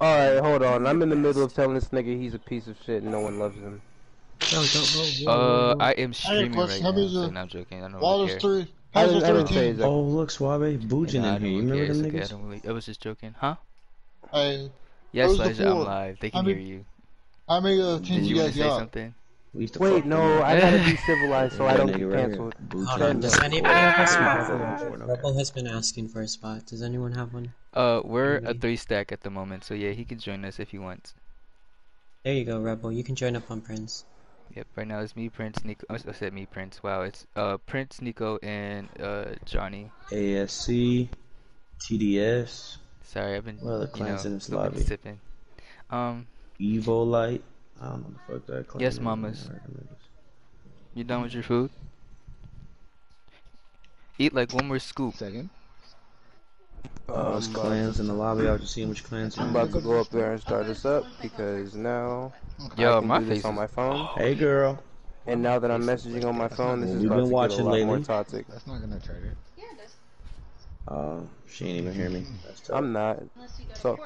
Alright, hold on. I'm in the middle of telling this nigga he's a piece of shit and no one loves him. No, don't. Whoa, Uh, whoa, whoa. I am streaming right now. many So no, I'm joking. I don't Why really care. three? I How's didn't, there I didn't say 13? exactly. Oh, look, Suave, boojing in don't here. You remember care. them It's okay. I really. I was just joking. Huh? Hey, Yes, Who's Elijah, I'm live. They How can hear you. how many uh, Did teams you you want guys to say got? something? We used to Wait, no. I gotta be civilized so I don't get right here, canceled. boojing. Um, does anybody have a spot for! Rebel? Rebel has been asking for a spot. Does anyone have one? Uh, we're a three stack at the moment, so yeah, he can join us if he wants. There you go, Rebel. You can join up on Prince. Yep, right now it's me, Prince, Nico. I said me, Prince. Wow, it's uh Prince, Nico, and uh Johnny. ASC, TDS, Sorry, I've been What other you clans know in this lobby? sipping. Um, Evo Light. I don't know the fuck that clan Yes, mamas. Alright, them niggas. you done with your food? Eat like one more scoop. Second. Uh, it's Um, clans in the lobby. I was just seeing which clans. I'm about to go up there and start this up because now Yo, I can my do this face on my phone. Hey, girl. And now that I'm messaging on my phone, this is We've about been to watching get a lot more lately. toxic. That's not gonna chart it. Uh, she ain't even hear me. That's. I'm not. So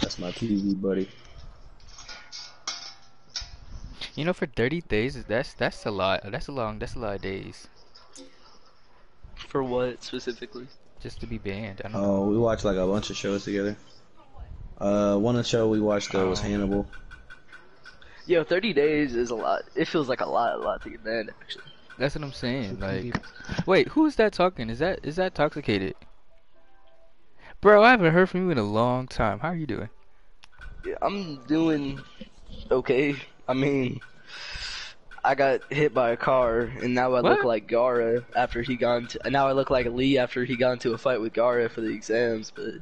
That's my TV buddy. You know, for 30 days, that's that's a lot. That's a long. That's a lot of days For what specifically? just to be banned. I don't know. Oh, we watched like a bunch of shows together. Uh, one of the show we watched uh, was Oh. Hannibal. Yo, 30 days is a lot. It feels like a lot, a lot to get banned, actually. That's what I'm saying. Like, wait, who is that talking? Is that is that toxicated? Bro, I haven't heard from you in a long time. How are you doing? Yeah, I'm doing okay. I mean, I got hit by a car, and now I look like Gaara after he got into. Now I look like Lee after he got into a fight with Gaara for the exams. But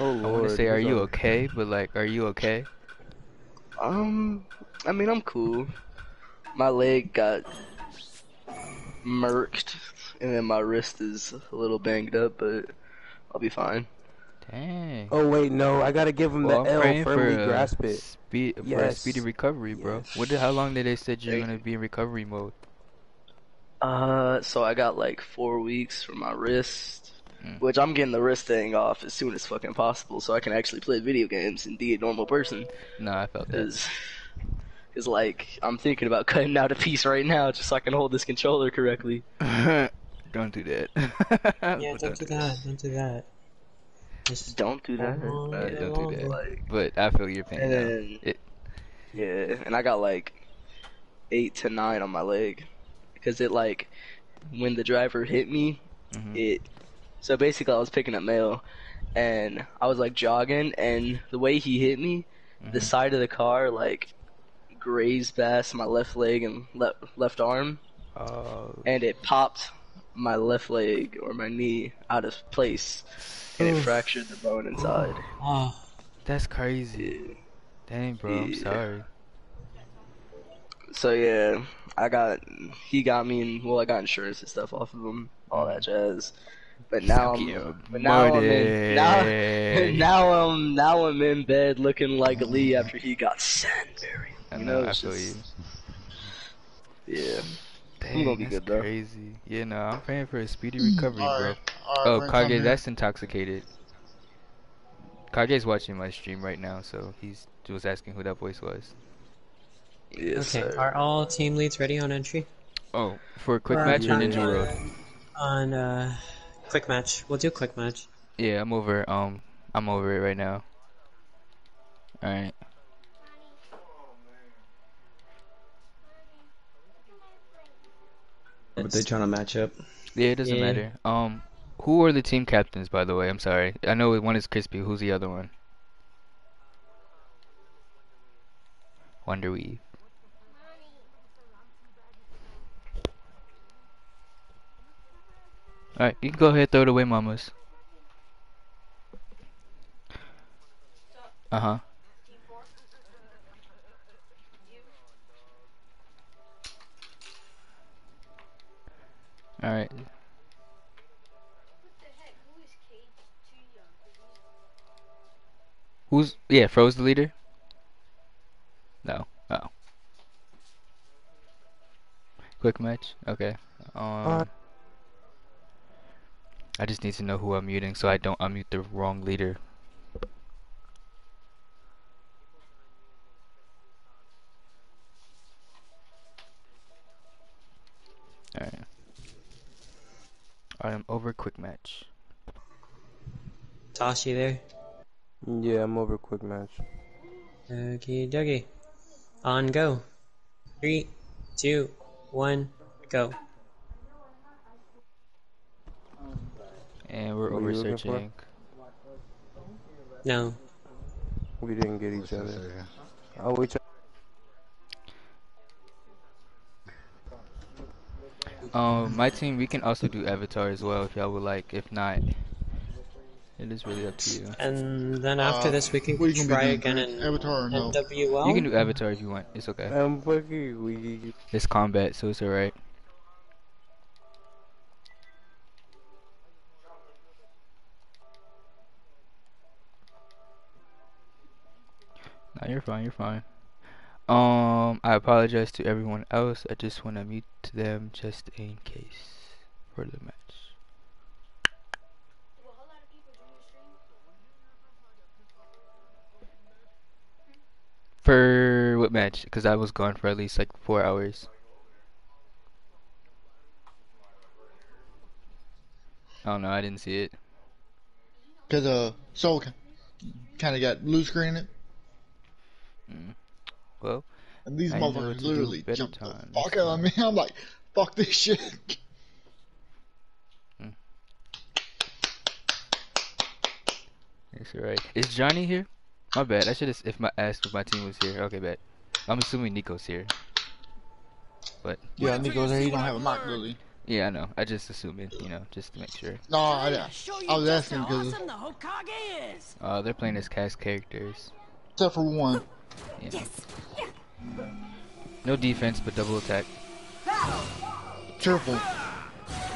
Oh I want lord. to say, are you on- okay? But like, are you okay? um, I mean, I'm cool. My leg got murked, and then my wrist is a little banged up, but I'll be fine. Dang. Oh wait, no, I gotta give him Well, the I'm L. Firmly for grasp it. speed for a Yes. speedy recovery, bro. Yes. What? Did, how long did they said you're Thank gonna be in recovery mode? Uh, so I got like four weeks for my wrist, Mm. which I'm getting the wrist thing off as soon as fucking possible, so I can actually play video games and be a normal person. No, I felt that. Cause, cause like I'm thinking about cutting out a piece right now just so I can hold this controller correctly. don't do that. Yeah, don't do that. Don't do that. Just Don't do that. hold Yeah, don't do that. Like, But I feel your pain. and then It, yeah, and I got like eight to nine on my leg because it like when the driver hit me, mhm. it so basically I was picking up mail and I was like jogging and the way he hit me, the Mhm. side of the car like grazed past my left leg and left left arm Oh, and it popped my left leg or my knee out of place and it fractured the bone inside. Oh, that's crazy. Dang, bro, I'm sorry. So yeah, I got he got me and well I got insurance and stuff off of him, all that jazz. But now Suck I'm but now I'm in, now, now I'm now I'm in bed looking like Lee after he got Sand Burial. I You know, know, I feel you. Yeah. Dang, gonna be that's good, though. crazy. Yeah, no, I'm praying for a speedy recovery, bro. Alright, alright, Oh, Kage, that's intoxicated. Kage's watching my stream right now, so he's was asking who that voice was. Yes, okay. sir. Are all team leads ready on entry? Oh, for a quick Or match or on- Ninja World? On uh, quick match. We'll do quick match. Yeah, I'm over. Um, I'm over it right now. All right. But they trying to match up. Yeah, it doesn't Yeah. matter. Um, who are the team captains, by the way? I'm sorry. I know one is Crispy. Who's the other one? Wonderweave. Alright, you can go ahead throw it away, mamas. Uh huh. Alright. Who's yeah, Froze the leader? No. Oh. Quick match? Okay. Um I just need to know who I'm muting so I don't unmute the wrong leader. I'm over quick match. Toss you there. Yeah, I'm over quick match. Okie dokie. On go. Three, two, one, go. And we're What over you looking for? searching. No. We didn't get each other. Oh, we. Um, my team, we can also do Avatar as well if y'all would like. If not, it is really up to you. And then after Uh, this, we can what are you gonna try doing, again in Avatar or no? NWL. You can do Avatar if you want. It's okay. Um, Bucky, we. It's combat, so it's alright. No, you're fine, you're fine. Um, I apologize to everyone else. I just want to mute them just in case for the match. For what match? Because I was gone for at least like four hours. Oh no, I didn't see it. Cause uh, Soul kind of got blue screen it. Well, And these I know what motherfuckers to literally better jumped the fuck out of me. I'm like, fuck this shit. it's alright. Is Johnny here? My bad. I should have if my asked if my team was here. Okay, bad. I'm assuming Nico's here. But Yeah, Nico's here. He don't have a mic, really. yeah, I know. I just assumed, you know, just to make sure. No, I, I was asking because awesome the Hokage is. Uh, they're playing as cast characters. except for one. Yeah. No defense, but double attack. Triple.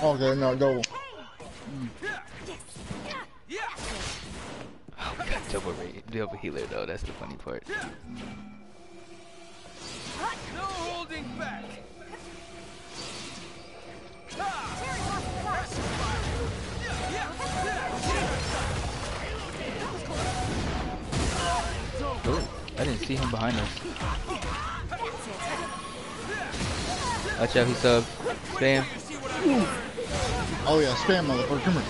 Okay, no, double. Oh god, double rate, double healer though. That's the funny part. No holding back. Oh, I didn't see him behind us. Watch out, he sub. Spam. Oh yeah, spam motherfucker. Come here.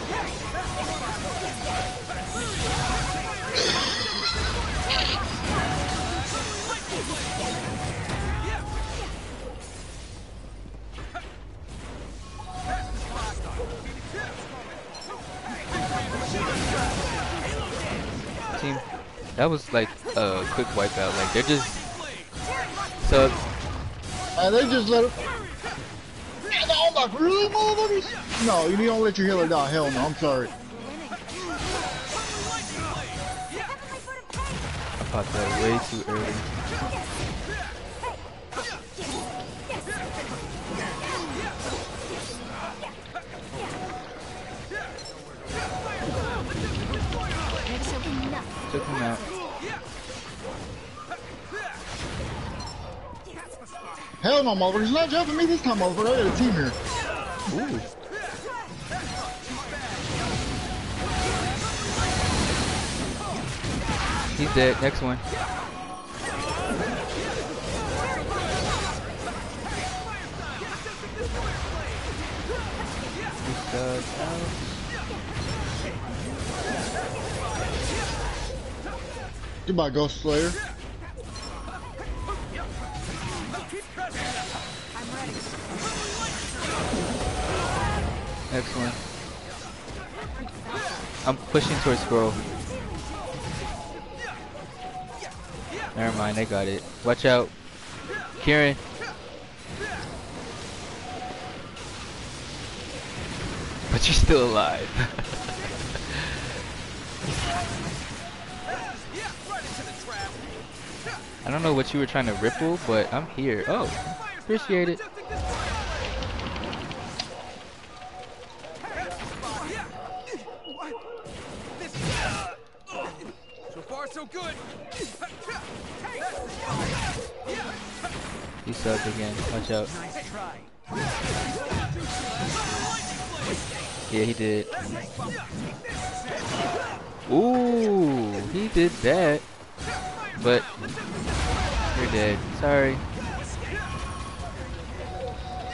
That was like a quick wipeout. Like they're just sub. Uh, and they just let it. Yeah, no, really, motherfuckers? No, you don't let your healer die. Hell no, I'm sorry. I popped that way too early. Took him out. Hell no, motherfuckers. Not jumping me this time, motherfucker. I got a team here. Ooh. He's dead. Next one. He's. Goodbye, Ghost Slayer. One. I'm pushing towards scroll. Never mind, they got it. Watch out. Kieran. But you're still alive. I don't know what you were trying to ripple, but I'm here. Oh, appreciate it. So far, so good. He subbed again. Watch out. Yeah, he did. Ooh, he did that. But you're dead. Sorry.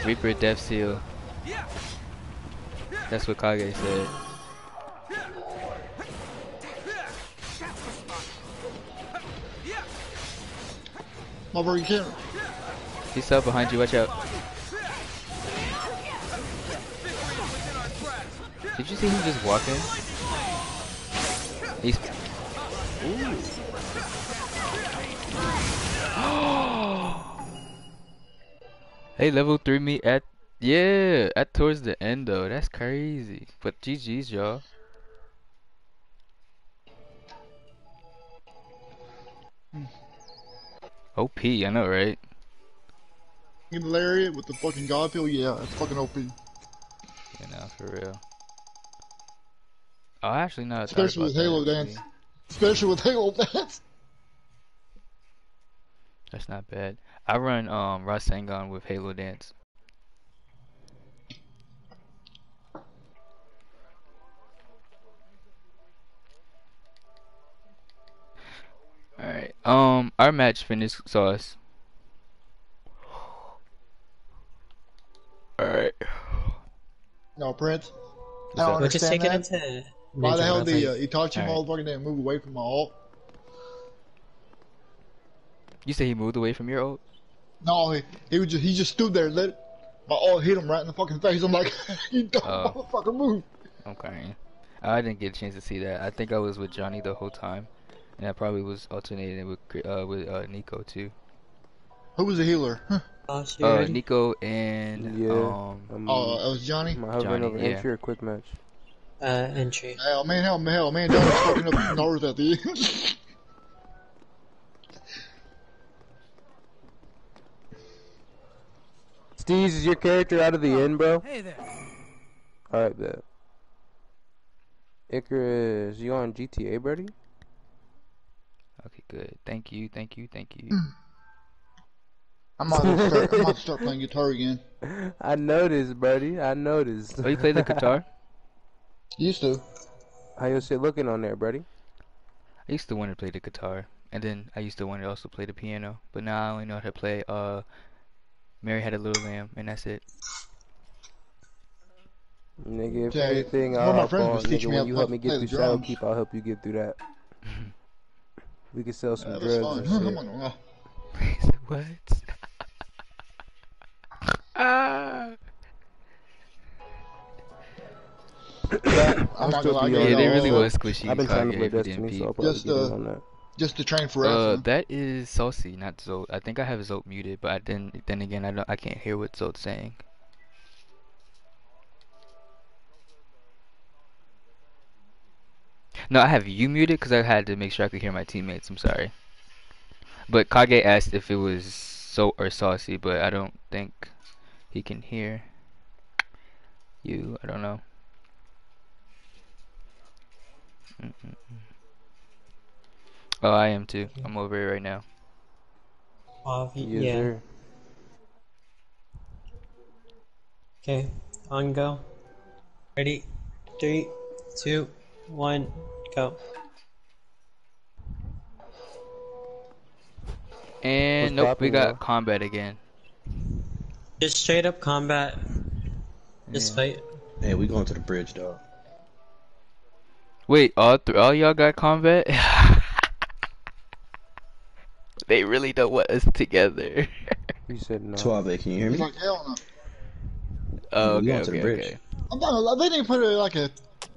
Reaper Death Seal. That's what Kage said. Motherfucker, you can't. He's up behind you. Watch out. Did you see him just walking? He's. Hey, level three me at yeah at towards the end though. That's crazy. But GG's y'all. OP, I know, right? In lariat with the fucking god pill, yeah, it's fucking OP. You know, for real. Oh, actually, no. Especially with that, Halo actually. Dance. Especially with Halo Dance. That's not bad. I run um Rasengan with Halo Dance. Alright. Um our match finished sauce. Alright. No, Prince. What's I don't up? We're just understand taking that. it to. Why the Ninja hell the uh, Wrestling. Itachi Alright. motherfucker didn't move away from my ult? You say he moved away from your ult? No, he, he was just he just stood there, let my ult hit him right in the fucking face. I'm like, you don't Oh. motherfucker move. Okay. I didn't get a chance to see that. I think I was with Johnny the whole time. And I probably was alternating with uh with uh Nico too. Who was the healer? Huh. Oh, so you Uh ready? Nico and Yeah. um I'm, Oh, that was Johnny. am I hovering Johnny, over yeah. entry or quick match? Uh, entry. Hell, man, hell, man, hell, man, Johnny's fucking up north at the end. Steez, is your character out of the end, bro? Hey there. Alright, bet. Icarus, you on GTA, buddy? Okay, good. Thank you, thank you, thank you. I'm have to start, I might have to start playing guitar again. I noticed, buddy. I noticed. Oh, you play the guitar? Used to. How your shit looking on there, buddy? I used to want to play the guitar, and then I used to want to also play the piano. But now I only know how to play uh, Mary Had a Little Lamb, and that's it. Nigga, if Yeah, anything, I'll of my hop friends on. Nigga, when you help me get through the Shadow drums. Keep, I'll help you get through that. we can sell some Yeah, drugs and shit. on, He said, what? ah. I'm not gonna lie, be I on Yeah, got they really was squishy. I've been trying to play Kage for Destiny, so I'll probably Just, get uh, on that. Just to train for Uh, that is Saucy, not Zolt. I think I have Zolt muted, but I didn't. Then again, I don't. I can't hear what Zolt's saying. No, I have you muted because I had to make sure I could hear my teammates. I'm sorry. But Kage asked if it was Zolt or Saucy, but I don't think he can hear you. I don't know. Mm-mm-mm. Oh, I am too. I'm over here right now. Off, Yes, yeah. sir. Okay, on go. Ready? Three, two, one, go. And What's nope, we got bro? combat again. Just straight up combat. Just Yeah. fight. Hey, we going to the bridge, dog. Wait, all th- all y'all got combat? they really don't want us together. You said no. Suave, can you hear He's me? like, hell no. oh, We okay, going to the okay, bridge. okay. I'm not gonna lie, they didn't put it like a,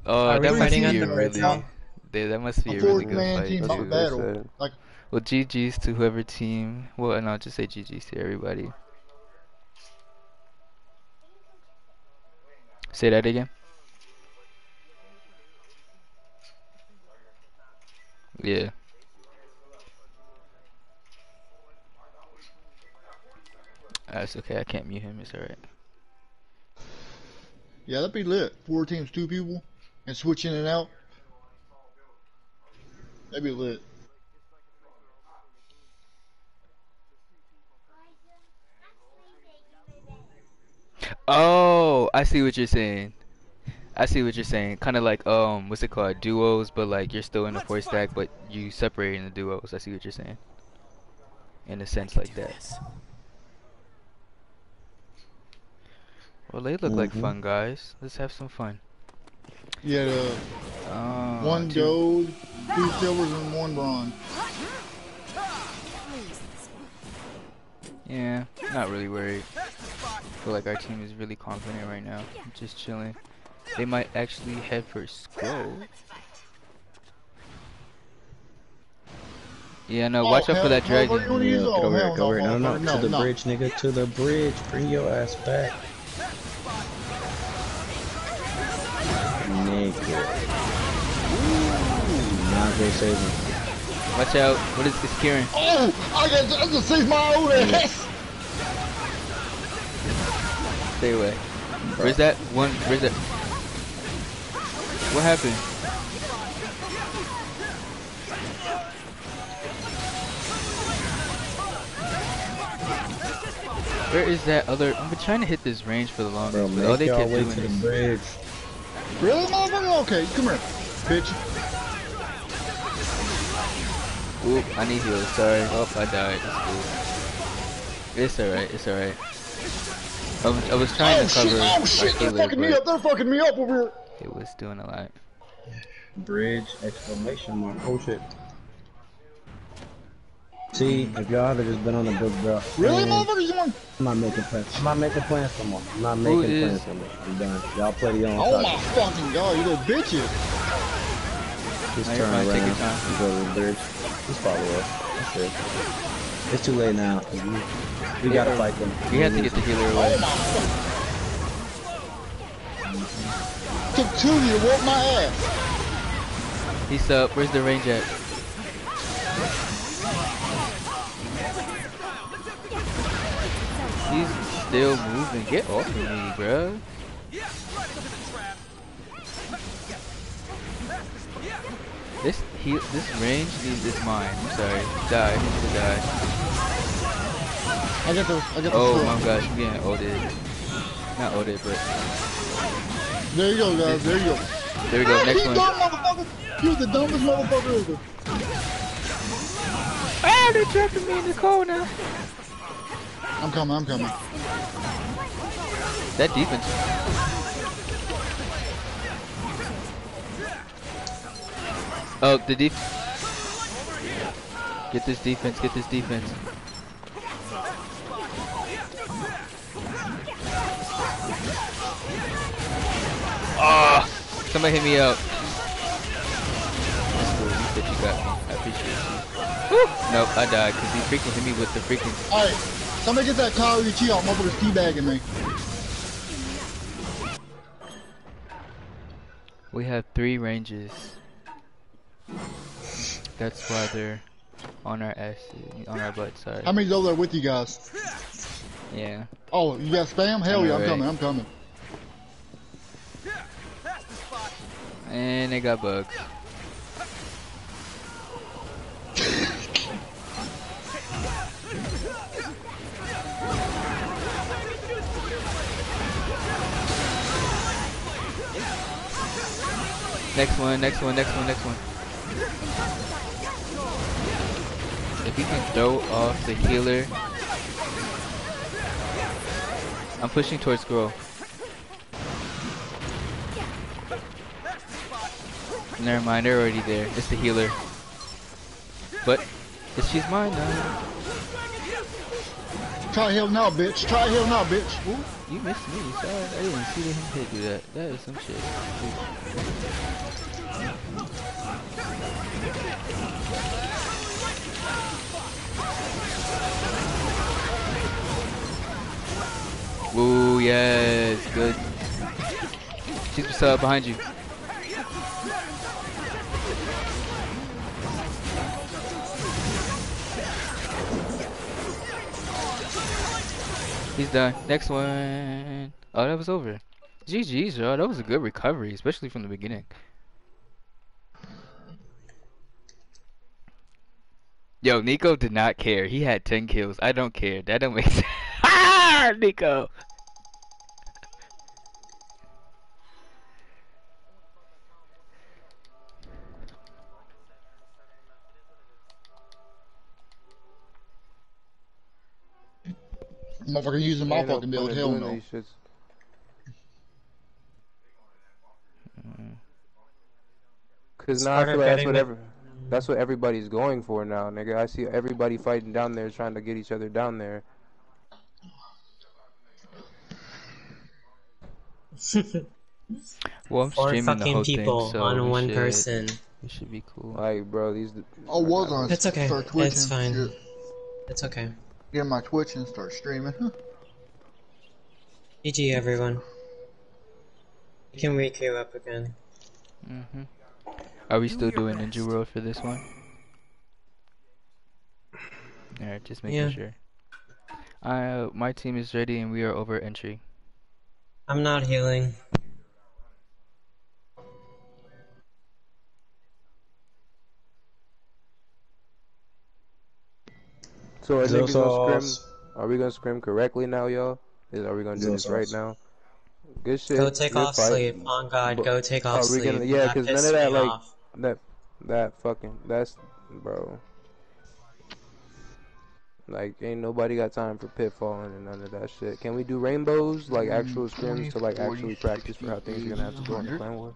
Oh, Are we that must fighting be on the really, bridge now? they- that must be a a really good man fight. team not what too. they battle. Like, Well, GG's to whoever team. Well, no, just say GG's to everybody. Say that again. Yeah. That's okay. I can't mute him. It's alright. yeah, that'd be lit. Four teams, two people, and switch in and out. That'd be lit. Oh, I see what you're saying. I see what you're saying. Kind of like um, what's it called? Duos, but like you're still in a four stack, but you separating the duos. I see what you're saying. In a sense like that. Well, they look like Mhm. fun guys. Let's have some fun. Yeah, the Oh, one two- gold, two silvers, and one bronze. Yeah, not really worried. feel like our team is really confident right now. Just chilling. They might actually head for scroll. Yeah, no, watch Oh, out for that dragon. motherfucker, you wanna get oh, over here, hell go over here. No, no, motherfucker, no, to the no. bridge, nigga, to the bridge. Bring your ass back. Nigga. Nah, go save him. Watch out. What is this, Kieran? Oh, I got I just saved my own mm. ass. Stay away. Where's that one? Where's that? What happened? Where is that other? I've been trying to hit this range for the longest, Bro, but all they kept doing to the bridge. Really, motherfucker? Okay, come here, bitch. Oop, I need heals, sorry. Oh, I died. It's cool. It's alright, it's alright. I was, I was trying Oh to cover shit! Oh shit! Oh, they're fucking me up. They're fucking me up over here. it was doing a lot. Bridge, exclamation mark. Oh shit. See, if y'all had just been on the big bro. Really, man, motherfucker? You want? I'm not making plans. I'm not making plans no more. I'm not making is- plans no more. I'm done. Y'all play your own Oh my soccer. fucking god! You little bitches. Just No, you're turn fine, around take your time. and go to the bridge. Just follow us. That's it. It's too late now. We, we gotta fight them. We have to get the healer Oh away. my fuck. Took two to whoop my ass. He's up. Where's the range at? He's still moving. Get off of me, bro. This he this range needs is mine. I'm sorry. Die. He to die. I got the. I got the. Oh throw. my gosh, I'm getting ulted. Not ulted, but There you go, guys. There you go. there we go. Ah, Next he one. dumb motherfucker. He was the dumbest motherfucker ever. Ah, they're trapping me in the corner. I'm coming. I'm coming. That defense. Oh, the def. Get this defense. Get this defense. Ah! somebody hit me up. That's cool. You got me. I appreciate you. Woo! Nope, I died because he freaking hit me with the freaking. Somebody get that Kyle Ichi out. Motherfucker's teabagging me. We have three ranges. That's why they're on our ass, on our butt side. How many's over there with you guys? Yeah. Oh, you got spam? Hell yeah, I'm coming. I'm coming. And they got bugs. Next one, next one, next one, next one. If he can throw off the healer. I'm pushing towards scroll. Never mind, they're already there. It's the healer. But she's mine now. Try hell now, bitch. Try hell now, bitch. Ooh, you missed me. Sorry, I didn't see him hit do that. That is some shit. Ooh, yes, good. She's uh, behind you. He's done. Next one. Oh, that was over. GG's, y'all. That was a good recovery, especially from the beginning. Yo, Nico did not care. He had 10 kills. I don't care. That don't make sense. Ah, Nico. Motherfucker using my fucking build, hell no. Mm. Cause now I feel like that's what that's what everybody's going for now, nigga. I see everybody fighting down there, trying to get each other down there. well, I'm Four streaming the whole people thing, so on one person. It should be cool. Like, bro, these. Oh, was on. That's okay. It's fine. Shit. It's okay. Get my Twitch and start streaming. GG everyone. You can re-queue up again. hmm Are we still doing Ninja World for this one? Alright, just making Yeah. sure. Uh, my team is ready and we are over entry. I'm not healing. So are niggas gonna scrim? Are we gonna scrim correctly now, y'all? Is are we gonna do this right now? Good shit. Go take good off fight. sleep. On God, But go take off are we sleep. gonna- yeah, because none of that, like- off. That that fucking that's bro. Like ain't nobody got time for pitfalling and none of that shit. Can we do rainbows like actual scrims to like actually practice for how things are gonna have to go in the clan war?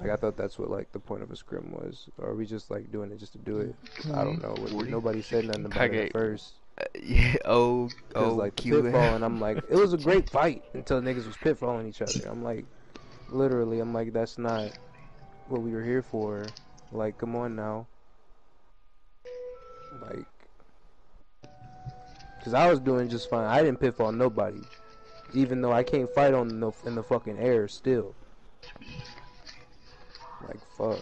Like I thought that's what like the point of a scrim was. Or are we just like doing it just to do it? I don't know. What- Nobody said nothing about it Okay. at first. Uh, yeah, oh, Cause oh, like the Q. pitfall and I'm like, it was a great fight until niggas was pitfalling each other. I'm like, literally, I'm like, that's not what we were here for. Like, come on now. Like, cause I was doing just fine. I didn't pitfall nobody, even though I can't fight on the in the fucking air still. Like fuck.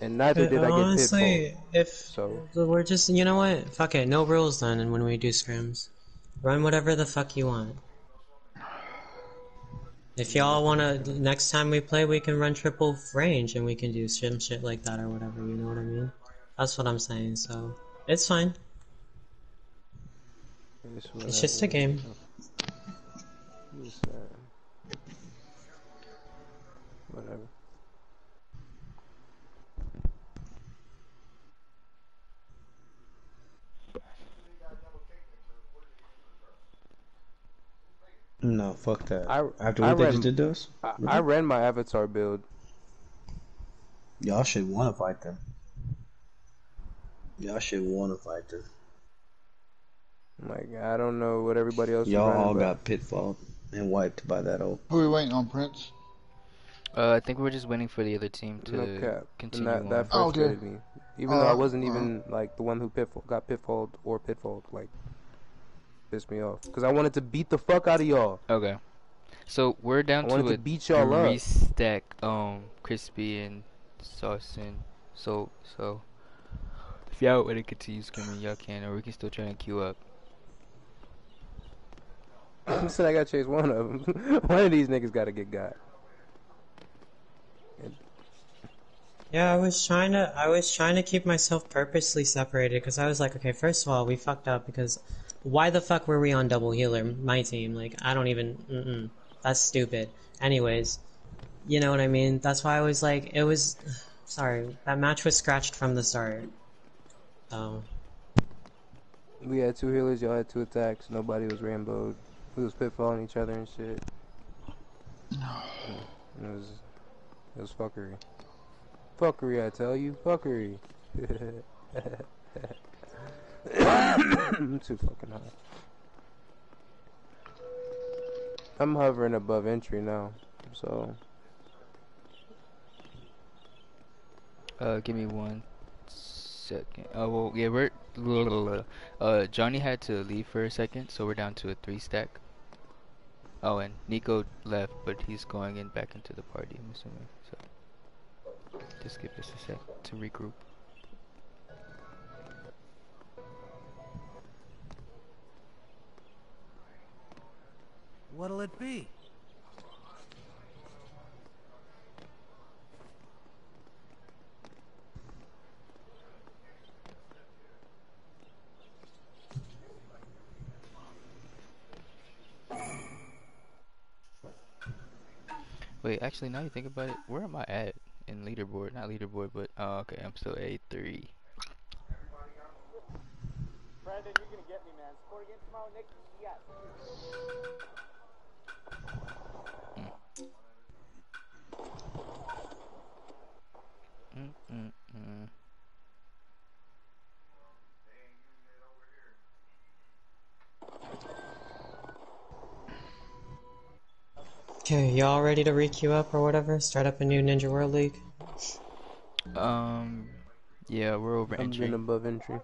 And neither But did I get pitfall. honestly, if So we're just, you know what? Fuck it, no rules then. And when we do scrims, run whatever the fuck you want. If y'all wanna, next time we play, we can run triple range and we can do some shit like that or whatever. You know what I mean? That's what I'm saying. So it's fine. It's just a game. No, fuck that. I- After I what they ran- just did to us, I, I ran my avatar build. y'all should want to fight them. Y'all should want to fight them. Like I don't know what everybody else. Y'all all but got pitfall and wiped by that old. Who are we waiting on, Prince? Uh, I think we're just waiting for the other team to no cap. continue and that, that Oh, on. okay. frustrated me. Even though I Uh, wasn't uh. even like the one who pitfall got pitfalled or pitfalled, like pissed me off because I wanted to beat the fuck out of y'all. Okay. So we're down I to to a beat y'all up. three stack um crispy and sauce and so so if y'all want to continue screaming y'all can or we can still try and queue up. I said I gotta chase one of them. one of these niggas gotta get got. Yeah, I was trying to I was trying to keep myself purposely separated because I was like, okay, first of all, we fucked up because why the fuck were we on double healer, my team? Like, I don't even, mm-mm, that's stupid. Anyways, you know what I mean? That's why I was like, it was, sorry, that match was scratched from the start. So, We had two healers, y'all had two attacks. Nobody was rainbowed. We was pitfalling each other and shit. No. Mm, it was, it was fuckery. Fuckery, I tell you, fuckery. I'm too fucking high. I'm hovering above entry now, so Uh, give me one second. Oh well, yeah, we're uh Johnny had to leave for a second, so we're down to a three stack. Oh, and Nico left, but he's going in back into the party. I'm assuming. So just give us a sec to regroup. What'll it be? Wait, actually, now you think about it, where am I at in leaderboard? Not leaderboard, but oh, okay, I'm still A three. Brandon, you're gonna get me, man. Score again tomorrow, Nick? Yes. Okay, y'all ready to requeue up or whatever? Start up a new Ninja World League? Um, yeah, we're over entry. I'm above entry.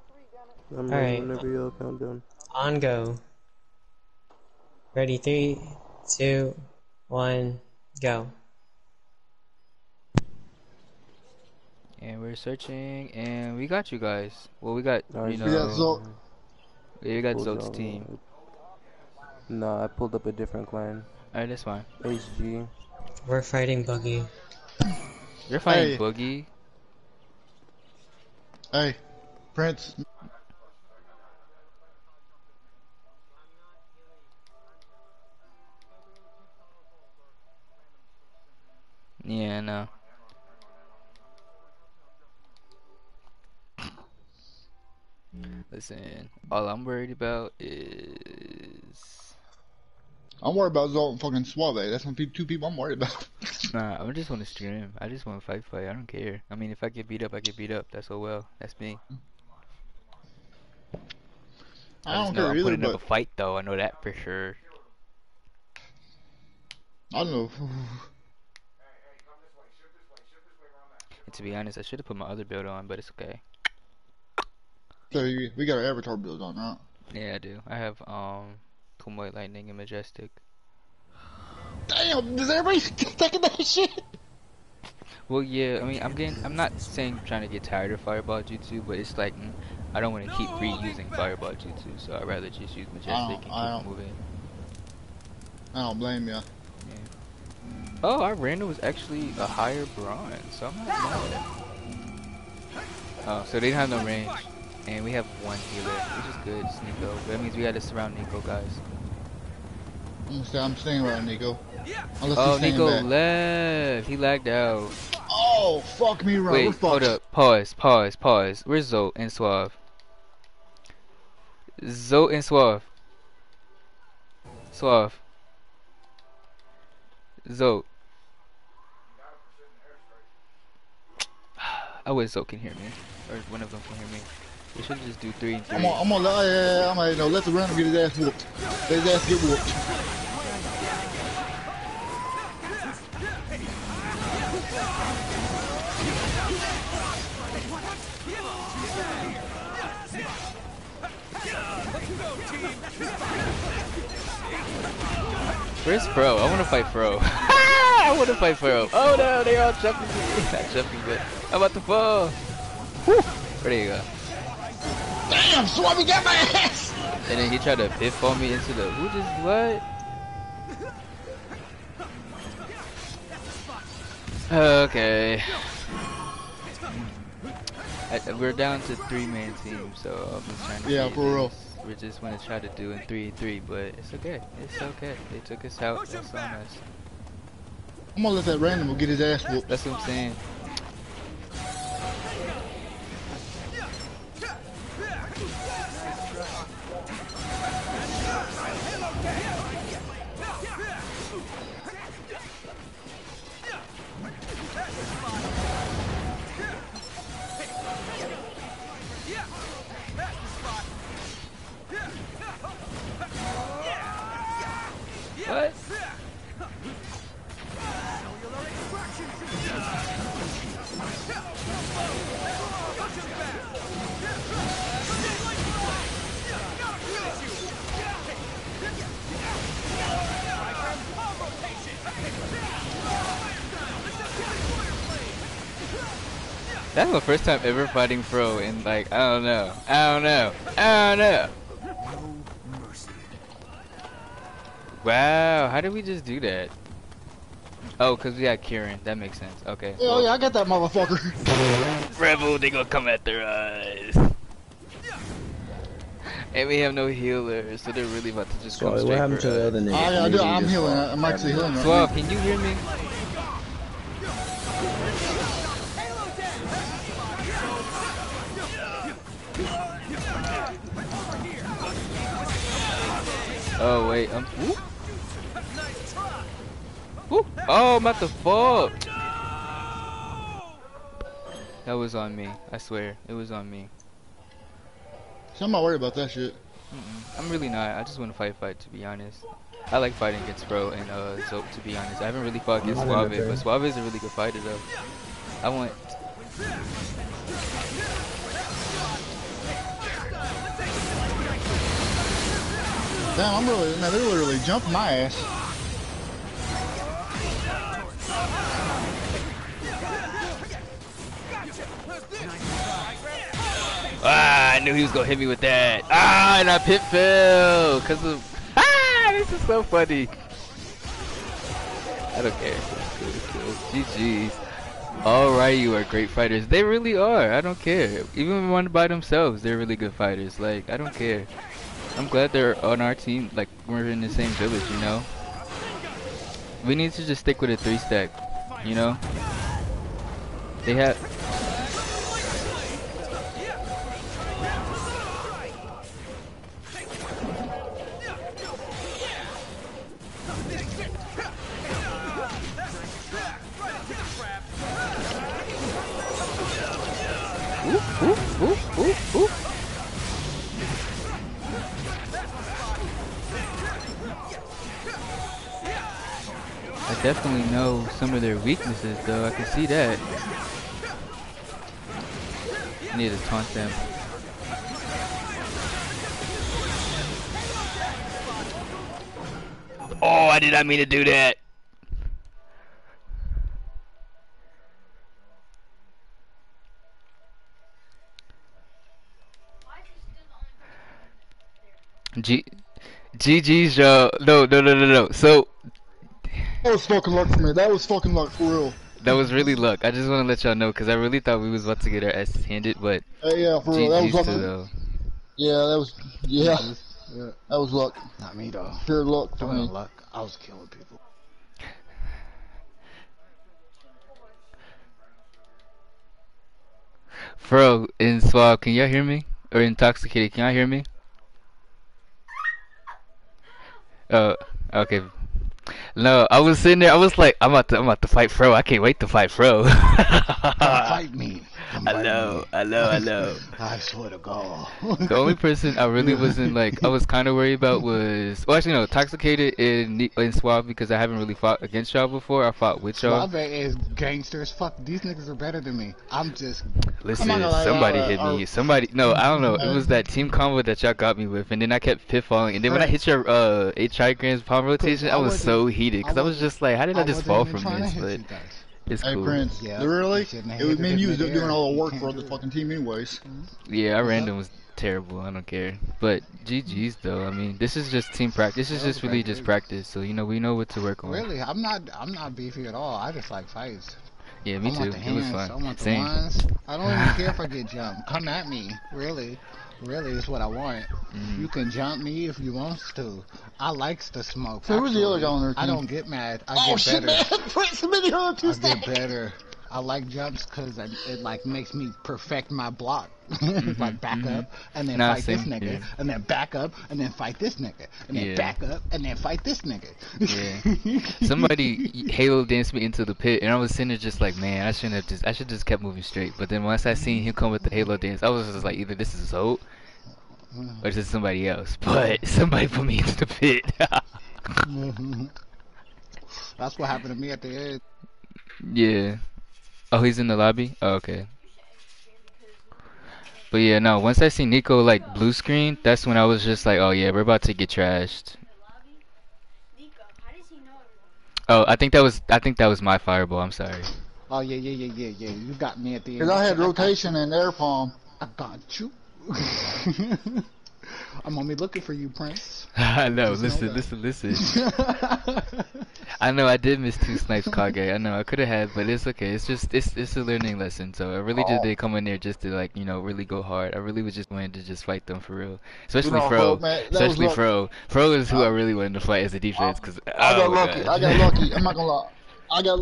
All right. Whenever y'all countdown. On go. Ready, three, two, one, go. And we're searching, and we got you guys. Well, we got, Alright, you so know, got Zolt. yeah, we got pulled Zolt's y'all team. up. Nah, I pulled up a different clan. Alright, that's fine. HG. We're fighting Boogie. You're fighting Hey. Boogie. Hey, Prince. Listen, all I'm worried about is I'm worried about Zolt and fucking Suave. That's pe- two people I'm worried about. nah. I just want to stream. I just want to fight, fight. I don't care. I mean, if I get beat up, I get beat up. That's oh well. That's me. I just don't know care I'm either, putting up but a fight though. I know that for sure. I don't know. And to be honest, I should have put my other build on, but it's okay. So we we got our avatar build on, right? Yeah, I do. I have um, Kumoy Lightning and Majestic. Damn, does everybody taking that shit? Well, yeah. I mean, I'm getting. I'm not saying trying to get tired of Fireball Jutsu, but it's like mm, I don't want to keep reusing Fireball Jutsu, so I'd rather just use Majestic don't- and keep I don't- moving. I don't blame you. Oh, our random was actually a higher bronze, so I'm not mad. Oh, so they don't have no range, and we have one healer, which is good. It's Nico. That means we got to surround Nico, guys. I'm, staying around Nico. Unless Oh, Nico back. left. He lagged out. Oh, fuck me, right. Wait, hold up. Pause, pause, pause. Where's and Suave? Zolt and Suave. Suave. Zolt. I wish Zolt can hear me. Or one of them can hear me. We should just do three and 3 I'm gonna, I'm gonna, let- uh, yeah, yeah, I'm gonna, no, let the random get his ass whooped. Let his ass get whooped. Where's Fro? I wanna fight Fro. I wanna fight Fro. Oh no, they're all jumping me. Not jumping, but I'm about to fall. Whew. There you go. Damn, Swabby got my ass! And then he tried to biff on me into the who just what? Okay. I, we're down to three man team, so I'm just trying to. Yeah, for real. We just want to try to do in three three, but it's okay. It's okay. They took us out. That's on us. I'm gonna let that random get his ass whooped. That's what I'm saying. That's my first time ever fighting Fro, and like, I don't know. I don't know. I don't know. Wow, how did we just do that? Oh, because we got Kieran. That makes sense. Okay. Oh yeah, I got that motherfucker. Rebel, they gonna come after us. And we have no healers, so they're really about to just come Sorry, straight what happened for to the us. other nigga? I, I Nigga do, you I'm healing. I'm actually healing right Suave, now. can you hear me? Oh wait, um, whoop. Whoop. Oh, I'm about to fall. That was on me. I swear, it was on me. So I'm not worried about that shit. Mm-mm. I'm really not. I just want to fight, fight. To be honest. I like fighting against Bro and uh Zope to be honest. I haven't really fought against I'm not in Suave, but Suave is a really good fighter though. I want Damn, I'm really, man, they're literally jumping my ass. Ah, I knew he was gonna hit me with that. Ah, and I pit fell because of. Ah, this is so funny. I don't care. GG's. Alright, you are great fighters. They really are. I don't care. Even when by themselves, they're really good fighters. Like, I don't care. I'm glad they're on our team. Like, we're in the same village, you know? We need to just stick with a three stack, you know? They have. Ooh, ooh, ooh, ooh, ooh. Definitely know some of their weaknesses, though. I can see that. I Need to taunt them. Oh, I did not mean to do that. G GG's yo. No, no, no, no, no. So That was fucking luck for me. That was fucking luck for real. that was really luck. I just want to let y'all know because I really thought we was about to get our asses handed, but Uh, yeah, for real. That was GG's luck. though. Yeah, that was. Yeah, yeah, that was luck. Not me though. Pure luck for me. luck, I was killing people. Fro in Suave, can y'all hear me? Or intoxicated, can y'all hear me? Oh, okay. No, I was sitting there. I was like, I'm about to, I'm about to fight Fro. I can't wait to fight Fro. Fight me. Come I fight know. I know, I know. I swear to God. The only person I really wasn't like, I was kind of worried about was, well, actually no, intoxicated in Ne- in Suave because I haven't really fought against y'all before. I fought with y'all. Suave is gangsters. Fuck, these niggas are better than me. I'm just. Listen, gonna somebody uh, hit me. uh, Somebody, no, I don't know. It was that team combo that y'all got me with, and then I kept pit falling. And then when I hit your uh eight trigrams palm rotation, I I was so heated because I I was just like, how did I, just fall from this? But you guys. It's Hey cool. Prince, Yeah, literally, you shouldn't have it was hit me and you was doing midair. all the work for the fucking team, anyways. Yeah, our What's random was terrible. I don't care. But GG's though. I mean, this is just team practice. This is just really just practice. practice. So you know, we know what to work on. Really, I'm not. I'm not beefy at all. I just like fights. Yeah, me I too. want the It was hands. I fun. want the Same. ones. I don't even care if I get jumped. Come at me. Really. Really is what I want. Mhm. You can jump me if you want to. I likes the smoke. So who's the other actually. guy on their I don't get mad. I Oh get shit, better. man! Prince, many other two I get better. I like jumps because it, it like makes me perfect my block. Mm-hmm, like back up mm-hmm. and then Nah, fight this nigga, here. and then back up and then fight this nigga, and then Yeah. back up and then fight this nigga. Yeah. Somebody Halo danced me into the pit, and I was sitting there just like, man, I shouldn't have just, I should just kept moving straight. But then once I seen him come with the Halo dance, I was just like, either this is Zoe mm-hmm. or this is somebody else. But somebody put me into the pit. Mm-hmm. That's what happened to me at the end. yeah. Oh, he's in the lobby. Oh, okay. But yeah, no. Once I see Nico like blue screen, that's when I was just like, oh yeah, we're about to get trashed. Nico, how does he know everything? Oh, I think that was, I think that was my fireball. I'm sorry. Oh yeah, yeah, yeah, yeah, yeah. You got me at the end. Cause I had rotation and air palm. I got you. I'm only looking for you, Prince. I know. Just know Listen, listen, listen. I know I did miss two snipes, Kage. I know I could have had, but it's okay. It's just it's it's a learning lesson. So I really just Oh. did come in there just to like you know really go hard. I really was just wanting to just fight them for real, especially know, Fro. Fro, man, that was especially luck. Fro. Fro is who I really wanted to fight as a defense because I got oh, lucky. God. I got lucky. I'm not gonna lie. I got.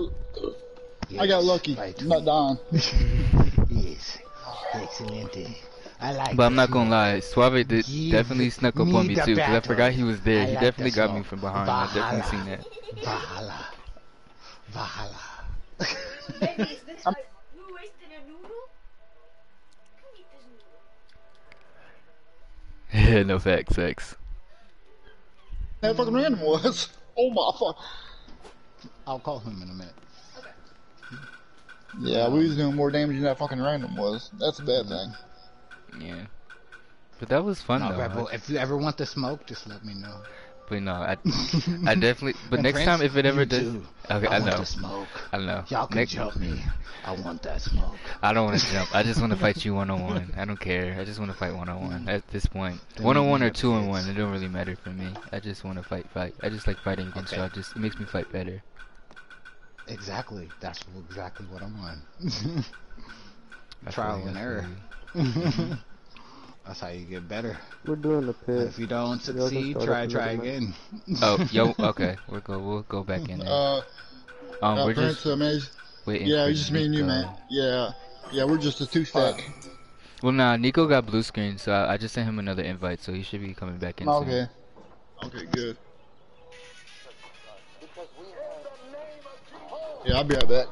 I got lucky. not dying. Yes, excellent. I like. But I'm not gonna lie, Suave did Give definitely snuck up me on me too because I forgot he was there. I he like definitely the got me from behind. I definitely seen that. Valhalla. Valhalla. Baby, is this like you wasted a noodle? Come eat this noodle. no facts, facts. that fucking random was. Oh my fuck. I'll call him in a minute. Yeah, we was doing more damage than that fucking random was. That's a bad thing. Yeah. But that was fun No, though. Rebel, if you ever want the smoke, just let me know. But no, I, I definitely. But next Prince, time, if it ever does, too. okay, I I, know, the smoke. I know. Y'all can Next- jump me. I want that smoke. I don't want to jump. I just want to fight you one on one. I don't care. I just want to fight one on one. At this point, Then one on one or two on one, it don't really matter for me. I just want to fight, fight. I just like fighting against Okay. y'all. Just it makes me fight better. Exactly. That's exactly what I'm on. Trial and error. Feel you. That's how you get better. We're doing the pit. If you don't succeed, try try again. Oh, yo, okay. We'll go. We'll go back in there. Uh, Um, uh we're Prince, just man, yeah, for just me and you, man. Yeah, yeah, we're just a two stack. Well, nah, Nico got blue screen, so I, I just sent him another invite, so he should be coming back in soon. Okay. Okay, good. Yeah, I'll be right back.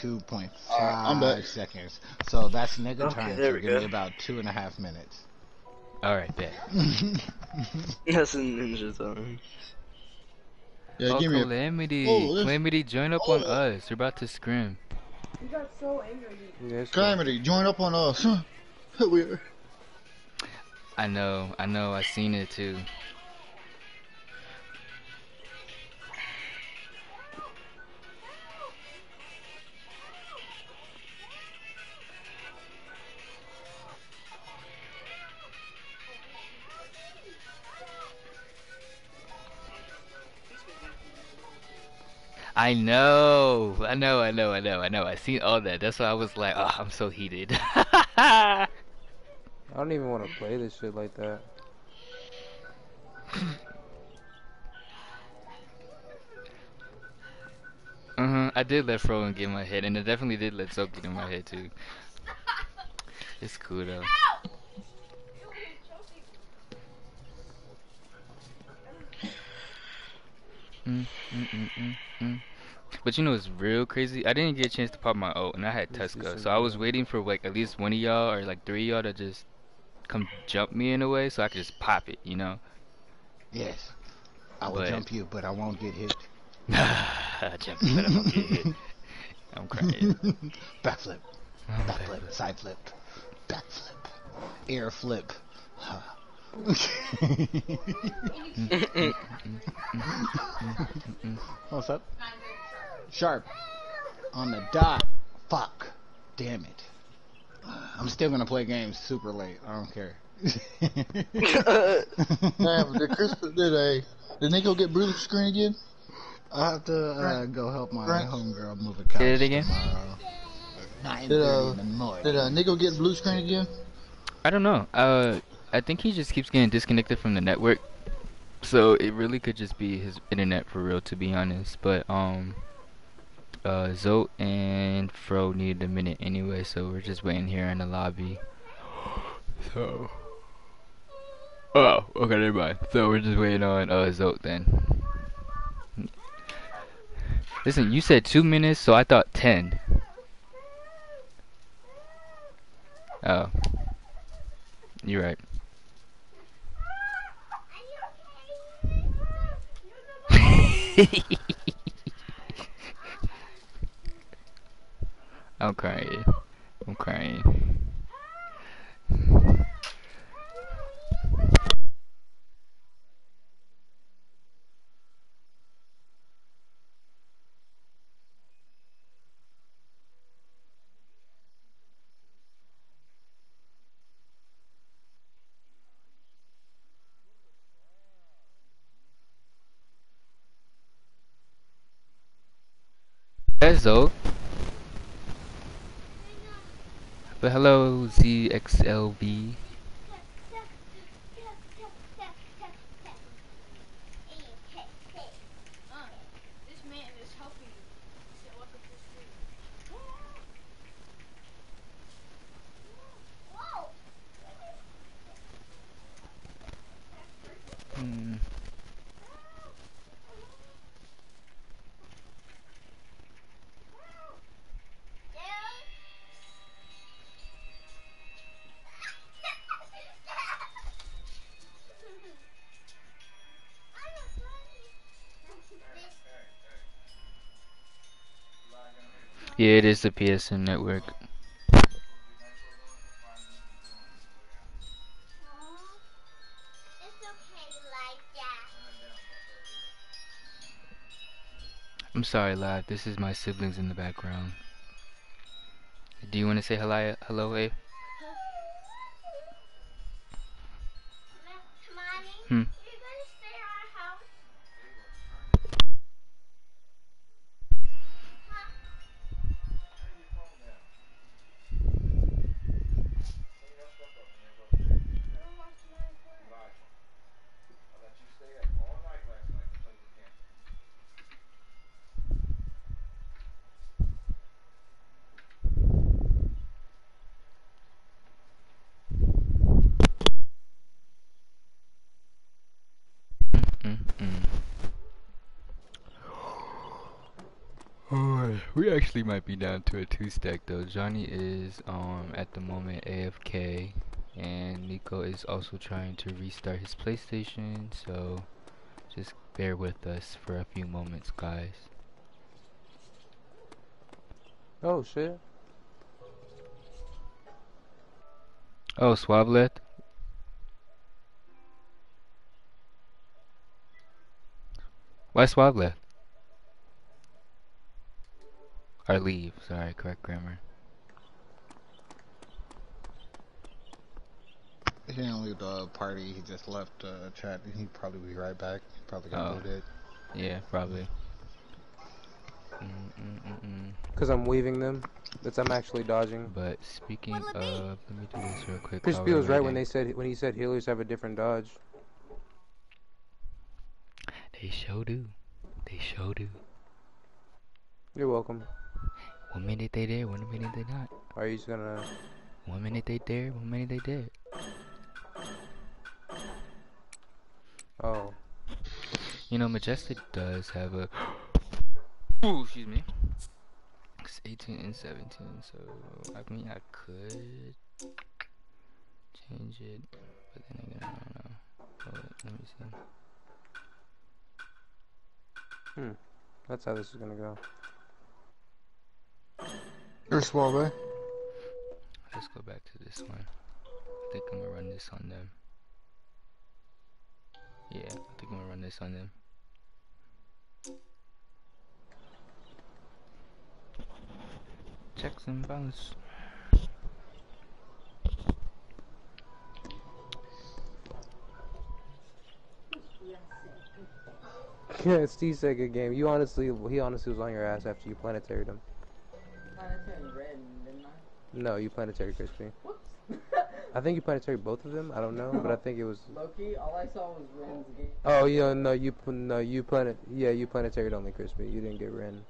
Alright, give 2.5 Alright, seconds. So that's nigga Okay, time. there So we give go. me about two and a half minutes. All right, bet. That's a ninja time. Yeah, oh, give me a. Calamity. Oh, this- Calamity, join up oh, on Oh. us. We're about to scrim. You got so angry. Yeah, it's Calamity, join up on us. we, I know, I know, I seen it too. I know, I know, I know, I know, I know. I seen all that. That's why I was like, oh, I'm so heated. I don't even want to play this shit like that. Uh-huh. I did let Frozen get in my head, and I definitely did let Zoe get in my head too. It's cool though. Mm, mm, mm, mm, mm. But you know it's real crazy? I didn't get a chance to pop my ult, and I had Let's Tuska, so I was waiting for like at least one of y'all or like three of y'all to just come jump me in a way, so I could just pop it, you know? Yes. I will But- jump you, but I won't get hit. jump, but I won't get hit. I'm crying. Backflip. I'm Backflip. Side flip. Backflip. Air flip. Huh. What's up? Sharp. On the dot. Fuck. Damn it. I'm still gonna play games super late. I don't care. Damn, did Chris did a did Nico get blue screen again? I'll have to uh, go help my Right. homegirl move a couch Did it again? tomorrow. 9:30 Did uh in did uh Nico get blue screen again? I don't know. Uh, I think he just keeps getting disconnected from the network. So it really could just be his internet for real, to be honest. But um, uh, Zote and Fro needed a minute anyway, so we're just waiting here in the lobby. So. Oh, okay, never mind. So we're just waiting on uh Zote then. Listen, you said two minutes, so I thought ten. Oh. You're right. I'm Ok. Ok. There's. But hello, ZXLV. Yeah, it is the PSN network. I'm sorry, lad. This is my siblings in the background. Do you want to say hello, hello, eh? Hmm. Actually might be down to a two stack though. Johnny is um at the moment AFK and Nico is also trying to restart his PlayStation, so just bear with us for a few moments guys. Oh shit. Oh, Suave left? Why Suave left? Or leave, sorry, correct grammar. He didn't leave the party. He just left uh, chat. He'd probably be right back. He probably got Oh. booted. Yeah, probably. Mm, Mm-mm-mm-mm. Cause I'm weaving them. That's I'm actually dodging. But speaking of, let me do this real quick. while Crispy was right when waiting. they said when he said healers have a different dodge. They sure do. They sure do. You're welcome. One minute they there, one minute they not. Are you just gonna? One minute they there, one minute they dead. Oh. You know, Majestic does have a. Ooh, excuse me. It's 18 and 17, so I mean I could change it, but then again I don't know. Hold it, let me see. Hmm. That's how this is gonna go. You're suave. Let's go back to this one. I think I'm gonna run this on them. Yeah, I think I'm gonna run this on them. Checks and balance. Yeah, Steve said good game. You honestly, he honestly was on your ass after you planetaried him. No, you planetary Crispy. Whoops. I think you planetary both of them. I don't know, but I think it was. Loki, all I saw was Ren's game. Oh, yeah, no, you no, you planet. Yeah, you planetaried only Crispy. You didn't get Ren.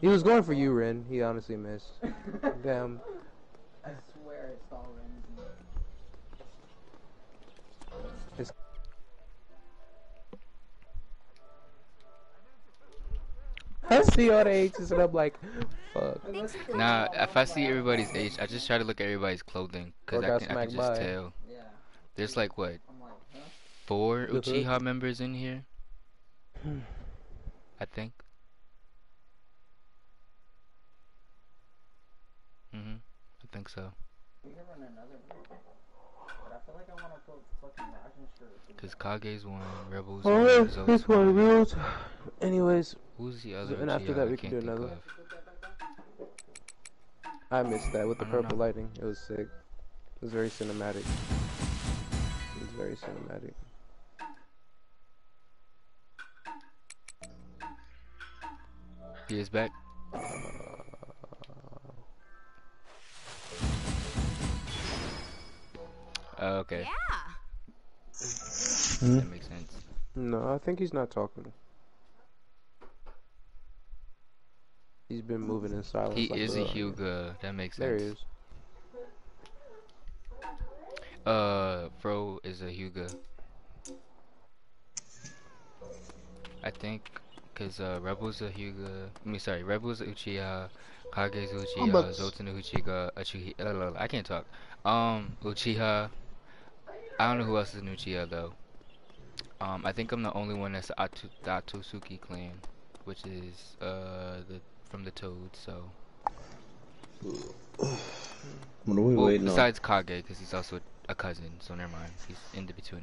He was going for you, Ren. He honestly missed. Damn. I see all the ages and I'm like, fuck. Nah, if I see everybody's age, I just try to look at everybody's clothing because I can, I can just by. tell. There's like what I'm like, huh? four Uchiha members in here. I think. Mhm. I think so. Cause Kage's one, Rebels Oh, one, yeah, this one rules. Anyways, Who's the other and after that we can do another. of? I missed that with the purple know. lighting. It was sick. It was very cinematic. It was very cinematic. He is back. Uh, okay. Hmm? That makes sense. No, I think he's not talking. He's been moving in silence. He like is a Hyuga. That makes There he sense. is. Uh, Fro is a Hyuga. I think, cause uh, Rebel's a Hyuga. I mean, sorry, Rebel's a Uchiha, Kage's Uchiha, but- Zotan Uchiha, Uchiha. I can't talk. Um, Uchiha. I don't know who else is an Uchiha though. Um, I think I'm the only one that's Atu the Atsuki clan, which is uh the from the Toad. So. What are we Well, waiting on? besides Kage, because he's also a cousin, so never mind. He's in the between.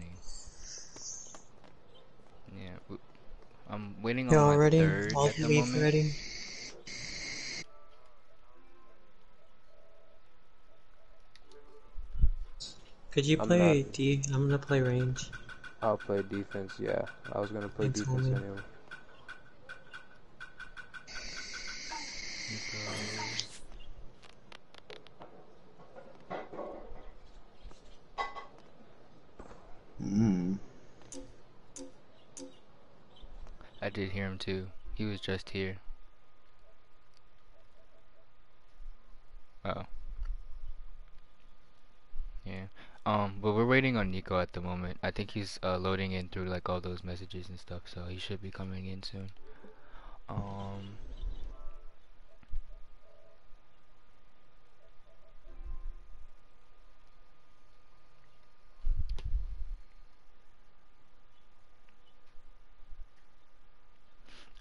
Yeah, w- I'm waiting on Y'all my ready? third All at the leave moment. ready? Could you I'm play not- D? I'm gonna play range. I'll play defense. Yeah, I was gonna play Thanks, defense homie. anyway. Mm. I did hear him too. He was just here. Uh oh. Yeah. Um, but we're waiting on Nico at the moment. I think he's uh, loading in through like all those messages and stuff, so he should be coming in soon. Um.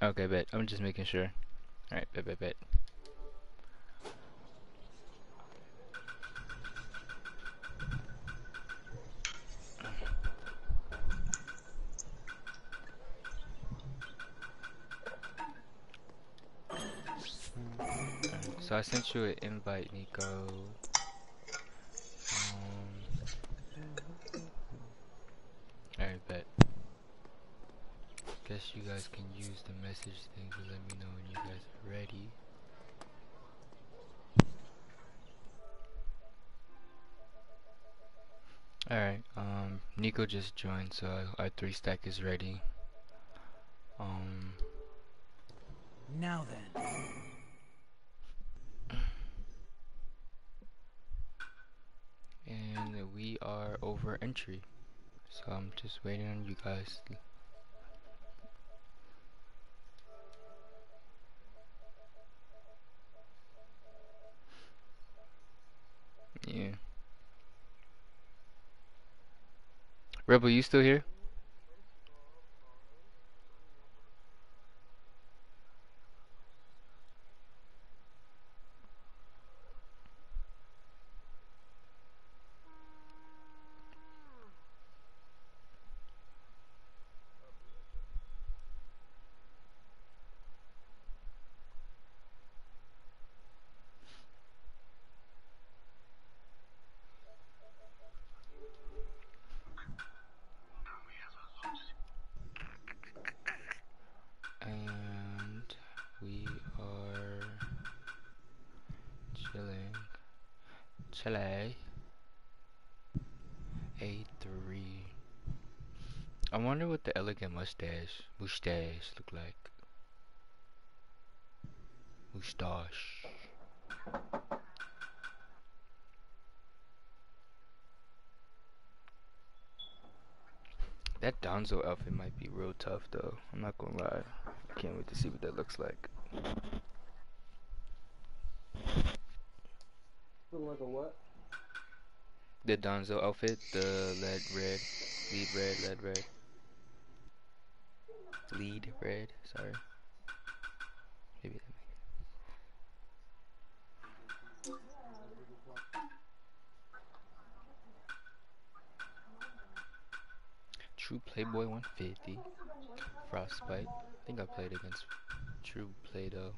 Okay, bet. I'm just making sure. Alright, bet, bet, bet. Sent you an invite, Nico. Um, Alright, bet. Guess you guys can use the message thing to let me know when you guys are ready. Alright, um, Nico just joined, so our three stack is ready. Um, Now then. And we are over entry. So I'm just waiting on you guys. Yeah. Rebel, you still here? and we are chilling. Chile. A3. I the elegant mustache, mustache look like. Mustache. That Danzo outfit might be real tough though. I'm not gonna lie. I can't wait to see what that looks like. Look like a what? The Danzo outfit, the lead red, lead red, lead red. Lead red, sorry. Maybe that True Playboy 150. Frostbite. I think I played against True Play though.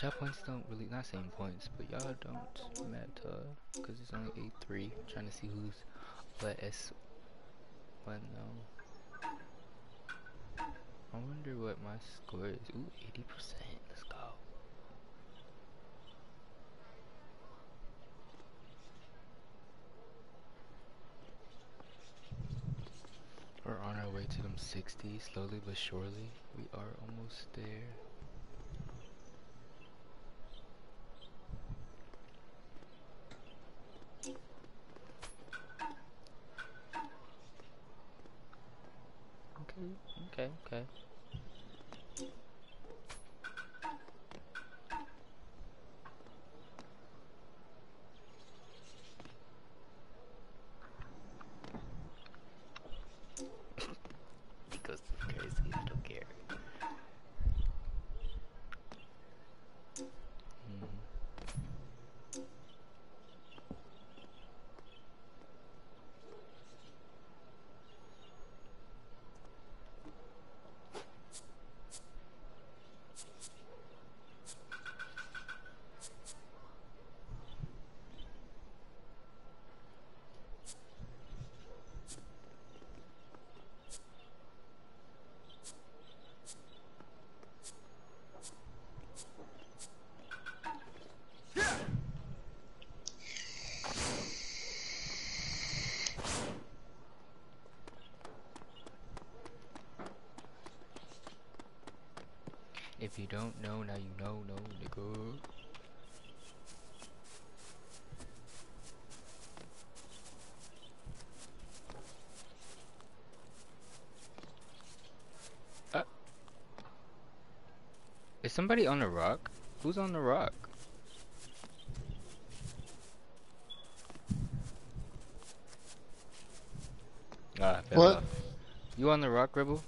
But points don't really, not saying points, but y'all don't matter. Because it's only 8-3. Trying to see who's let S1 I wonder what my score is. Ooh, 80%. Let's go. We're on our way to them 60, slowly but surely. We are almost there. Okay, okay, okay. Because it's crazy, I don't care. Mhm. If you don't know, now you know, no, nigga. Uh, is somebody on the rock? Who's on the rock? Ah, What? off. You on the rock, Rebel?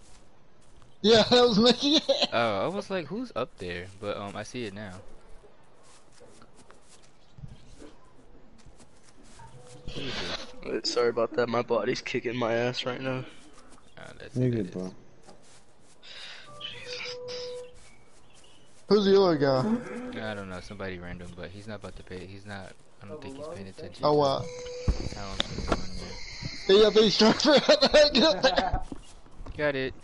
Yeah, that was me. Oh, I was like, who's up there? But um, I see it now. Who is this? Uh, Sorry about that. My body's kicking my ass right now. That's You're good, is. bro. Who's the other guy? I don't know, somebody random, but he's not about to pay. He's not. I don't think he's paying attention. Oh, to wow. How I'm doing there. He got these trying to figure out how to get up there. Got it.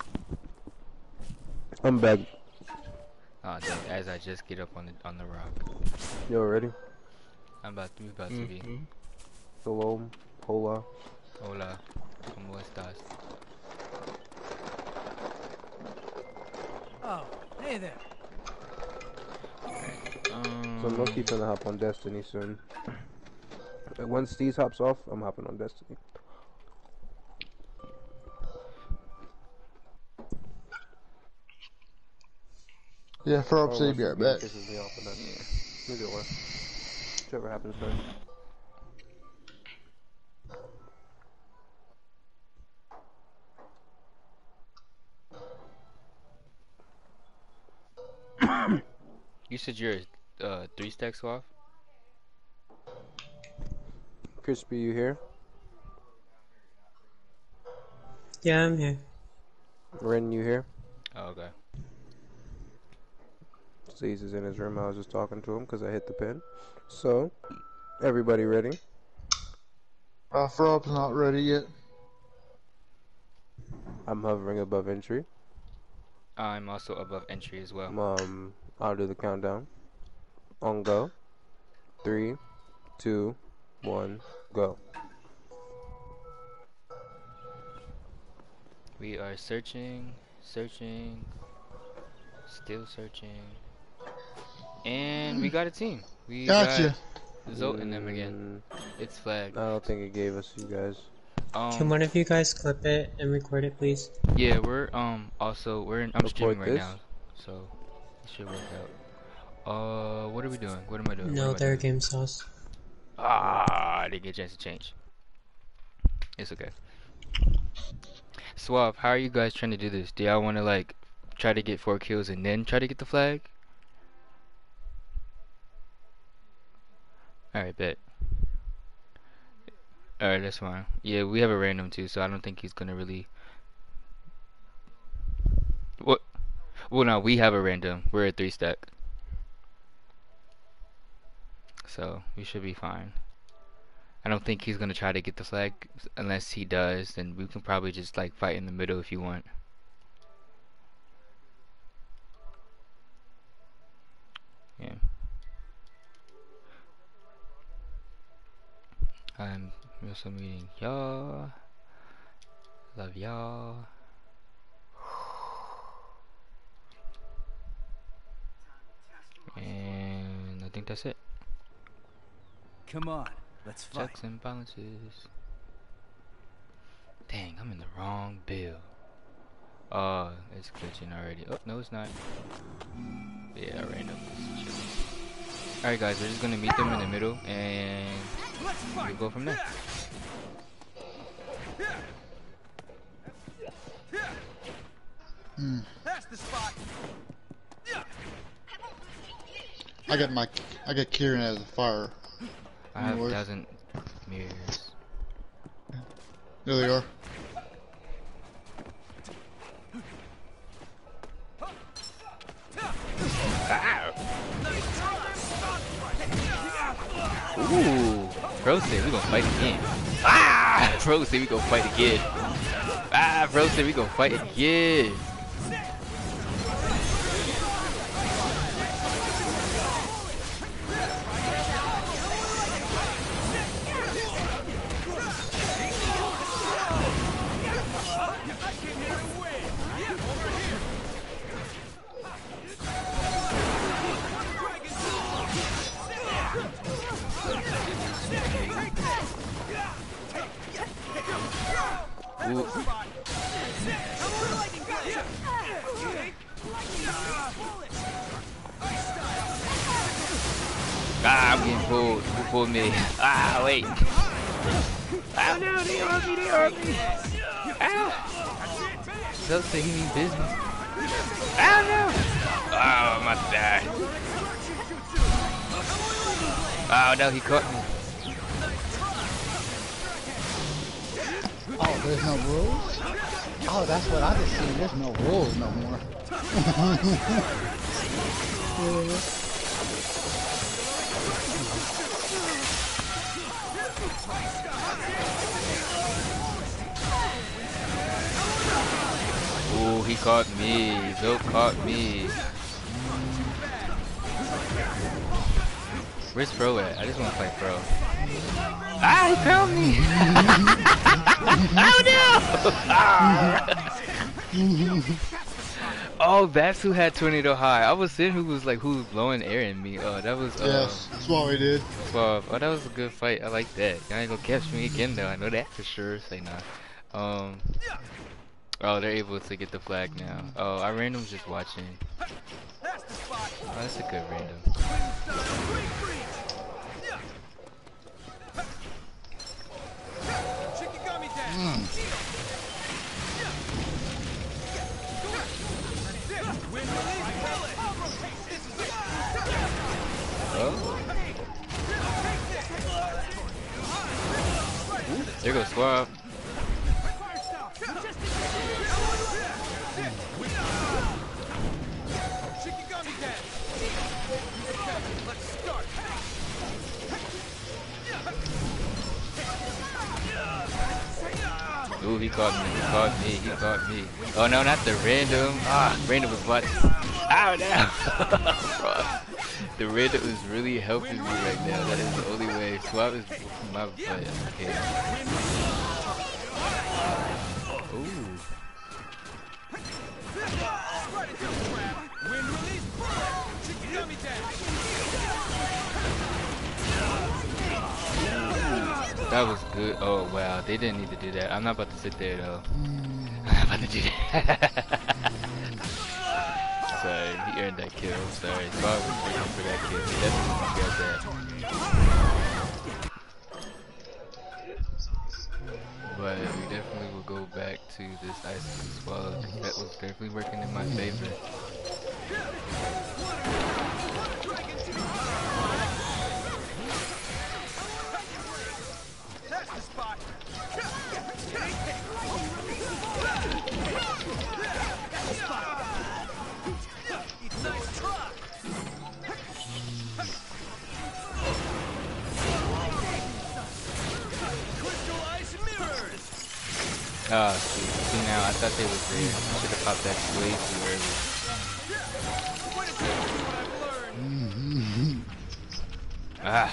I'm back. Oh, dang, as I just get up on the on the rock, Yo, ready? I'm about to, we about to be. Mhm. Hello, hola. Hola, cómo estás? Oh, hey there. Um, So I'm low key finna hop on Destiny soon. Once these hops off, I'm hopping on Destiny. Yeah, throw up Oh, so you once be this right game back. pisses me off, and that's either way. Whichever happens first. You said you're uh three stacks off. Crispy, you here? Yeah, I'm here. Ren, you here? Oh, okay. Steez is in his room. I was just talking to him because I hit the pin. So, everybody ready? Uh, throw up's not ready yet. I'm hovering above entry. I'm also above entry as well. Um, I'll do the countdown. On go. Three, two, one, go. We are searching, searching, still searching, and we got a team. We Gotcha. got Zote and them again. It's flagged. I don't think it gave us you guys. Can Um, one of you guys clip it and record it, please? yeah, we're um also we're in, I'm Record streaming right this? now, so it should work out. Uh, what are we doing? What am I doing? No, am they're doing? game sauce. Ah, I didn't get a chance to change. It's okay. Suave, how are you guys trying to do this? Do y'all want to like try to get four kills and then try to get the flag? Alright, bet. Alright, that's fine. Yeah, we have a random too, so I don't think he's gonna really. What? Well, no, we have a random. We're a three stack. So, we should be fine. I don't think he's gonna try to get the flag. Unless he does, then we can probably just like fight in the middle if you want. Yeah. I'm also meeting y'all. Love y'all. And I think that's it. Come on, let's fight. Checks and balances. Dang, I'm in the wrong bill. Oh, it's glitching already. Oh, no, it's not. Yeah, random. Alright, guys, we're just gonna meet them in the middle and we'll go from there. Hmm. That's the spot. I got my, I got Kieran as a fire. I have a dozen mirrors. There they are. Ooh, bro said we gonna fight again. Ah, bro said we gonna fight again. Ah, bro said we gonna fight again. Pulled me? Ah, wait. Oh no, they are me, they. Ah. So mean business. Oh no. Oh, my die. Oh no, he caught me. Oh, there's no rules? Oh, that's what I just seen. There's no rules no more. Ooh, he caught me. Zoe caught me. Where's Pro at? I just want to play Pro. Ah, he found me! oh no! oh, that's who had Tornado High. I was seeing who was like, who was blowing air in me. Oh, that was, uh, Yes, that's what we did. 12. Oh, that was a good fight. I like that. Y'all ain't gonna catch me again though. I know that for sure. Say nah. Um. Oh, they're able to get the flag now. Oh, our random's just watching. Oh, that's a good random. Hmm. Oh. There goes Swab. Ooh, he caught me, he caught me, he caught me. Oh no, not the random. Ah, random was watching. Ow, now. the random is really helping me right now. That is the only way. Swap is my butt. Okay. Ooh. That was good. Oh wow, they didn't need to do that. I'm not about to sit there though. Mm. I'm not about to do that. Sorry, he earned that kill. Sorry, Bob was waiting for that kill. He definitely got that. But we definitely will go back to this ice swallow. That was definitely working in my favor. Oh, shoot! see now, I thought they were green. Should have popped that way too early. Mm-hmm. ah.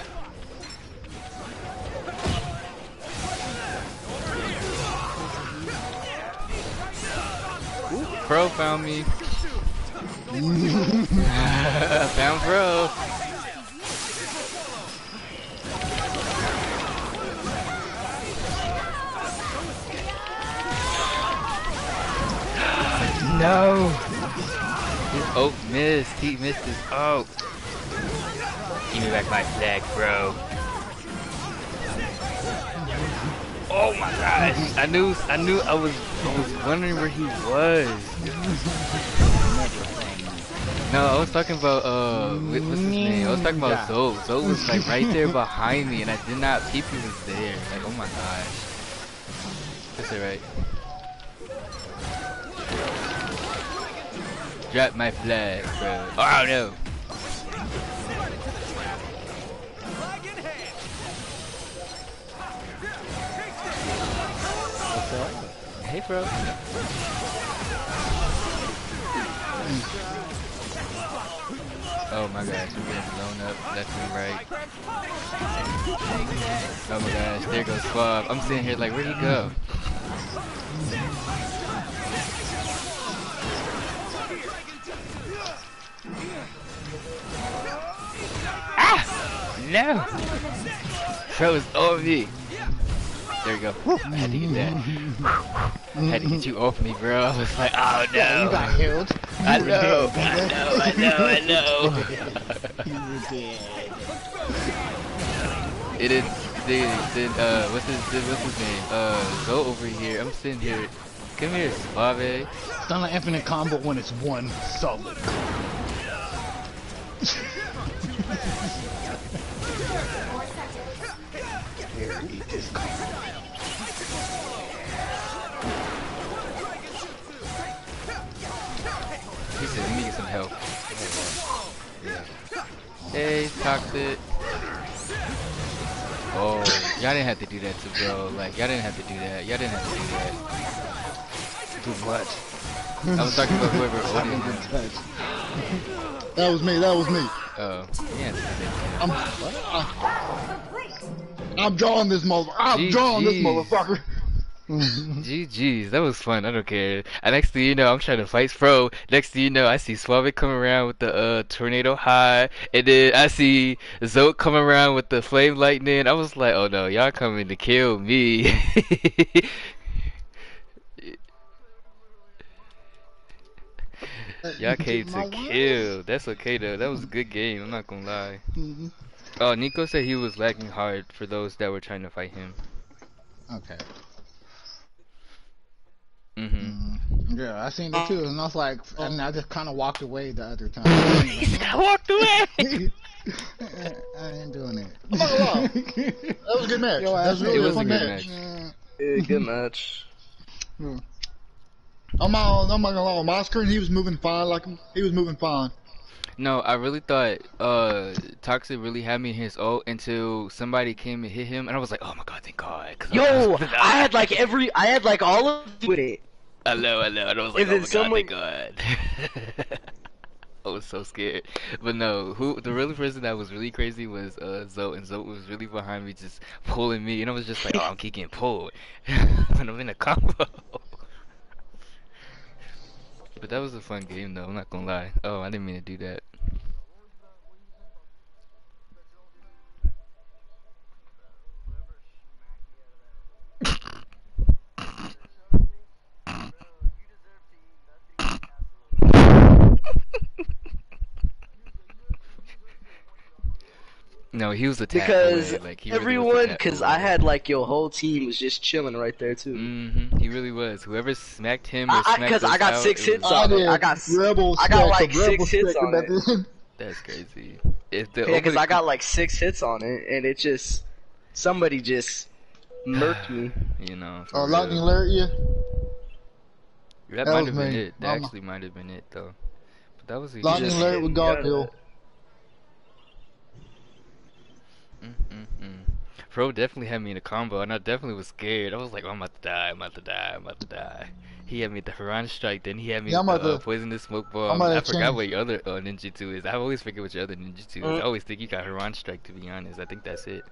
Ooh, pro found me. found pro. No. His ult missed. He missed his ult. Give me back my flag, bro. Oh my gosh! I knew, I knew, I was, I was wondering where he was. No, I was talking about, uh, what- what's his name? I was talking about Zoe. Zoe was like right there behind me, and I did not peep he was there. Like, oh my gosh. That's it, right? Drop my flag, bro. Oh no! Hey, bro. Oh my gosh, we're getting blown up left and right. Oh my gosh, there goes Suave. I'm sitting here like, where'd he go? No! Bro is me. There you go. I had to get that. I had to get you off me, bro. I was like, oh no. You got healed. I know, I know, I know, I know. you were dead. It is, then, then, uh, what's his, then what's his name? Uh, go over here. I'm sitting here. Come here, Suave. It's not an infinite combo when it's one solid. Hey, Toxic. Oh, y'all didn't have to do that to bro. Like, y'all didn't have to do that. Y'all didn't have to do that. Too much. I was talking about whoever I him. That was me. That was me. Oh, yeah. I'm, I'm drawing this mother. I'm drawing this motherfucker. GG's, that was fun. I don't care. And next thing you know, I'm trying to fight Fro. Next thing you know, I see Suave come around with the uh, tornado high, and then I see Zote come around with the flame lightning. I was like, oh no, y'all coming to kill me. y'all came to kill. That's okay though. That was a good game. I'm not gonna lie. Mhm. Oh, Nico said he was lagging hard for those that were trying to fight him. Okay. Mm-hmm. Yeah, I seen it too, and I was like, and I just kind of walked away the other time. I walked away. I ain't doing it. I'm not gonna lie. That was a good match. Yo, That was really It a was a good match. match. Yeah, good match. I'm not, I'm not gonna lie. On my screen, he was moving fine. Like he was moving fine. No, I really thought uh Toxic really had me in his ult until somebody came and hit him, and I was like, oh my god, thank God. I Yo, was- I had like every, I had like all of with it. I know, I know, and I was like, And oh my someone- god, thank God. I was so scared, but no, who the really person that was really crazy was uh Zoe, and Zoe was really behind me, just pulling me, and I was just like, oh, I'm keep getting pulled when I'm in a combo. But that was a fun game though. I'm not gonna lie. Oh, I didn't mean to do that. No, he was attacked Because away. Like, he everyone, because away. I had like your whole team was just chilling right there too. Mm-hmm. He really was. Whoever smacked him or I- I- smacked 'cause us I got out, six hits was- on it. I got rebel I got, like, six hits on it. the. That's crazy. If the Yeah, because I got like six hits on it, and it just somebody just murked me. you know. Oh, real. lightning alert you. That, that might have been it. That I'm- actually might have been it though. But that was a Lightning alert with God Hill. Mm-mm-mm. Definitely had me in a combo, and I definitely was scared. I was like, I'm about to die, I'm about to die, I'm about to die. He had me at the Haran strike, then he had me Yeah, I'm with the about uh, to- poisonous smoke I'm bomb. about I to forgot change- what your other uh, ninjutsu is. I always forget what your other ninjutsu is. Mm. I always think you got Haran strike, to be honest. I think that's it.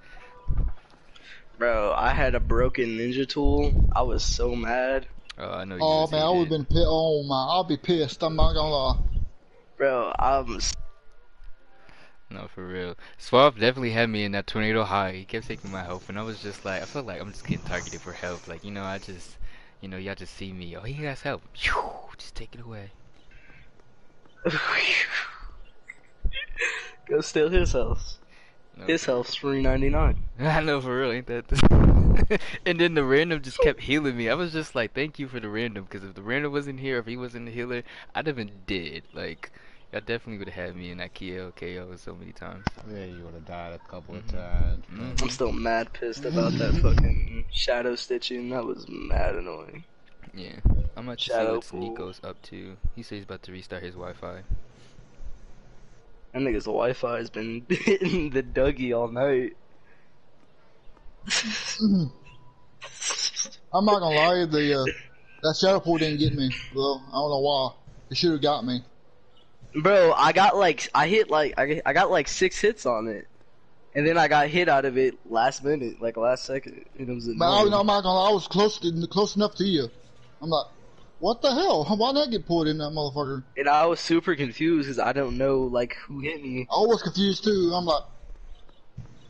Bro, I had a broken ninja tool. I was so mad. Oh, I know you. Oh man, I would have been pissed. Oh, my. I'll be pissed. I'm not gonna lie. Bro, I'm s- No, for real. Suave definitely had me in that tornado high. He kept taking my health, and I was just like, I felt like I'm just getting targeted for health. Like, you know, I just, you know, y'all just see me. Oh, he has help. Just take it away. go steal his health. No, His health's three ninety nine. I know for real, ain't that? and then the random just kept healing me. I was just like, thank you for the random, because if the random wasn't here, if he wasn't the healer, I'd have been dead. Like, I definitely would have had me in that KO KO so many times. Yeah, you would have died a couple of Mhm. times. Mhm. I'm still mad pissed about that fucking shadow stitching. That was mad annoying. Yeah, I'm about to see what. Nico's up to. He said he's about to restart his Wi-Fi. I That nigga's Wi-Fi has been hitting the Dougie all night. I'm not gonna lie, the uh, that shadow pool didn't get me. Well, I don't know why. It should have got me. Bro, I got like I hit like I got- I got like six hits on it, and then I got hit out of it last minute, like last second. It was But I, annoying. I'm not gonna I was close to, close enough to you. I'm like, what the hell? Why did I get pulled in that motherfucker? and I was super confused because I don't know like who hit me. I was confused too. I'm like,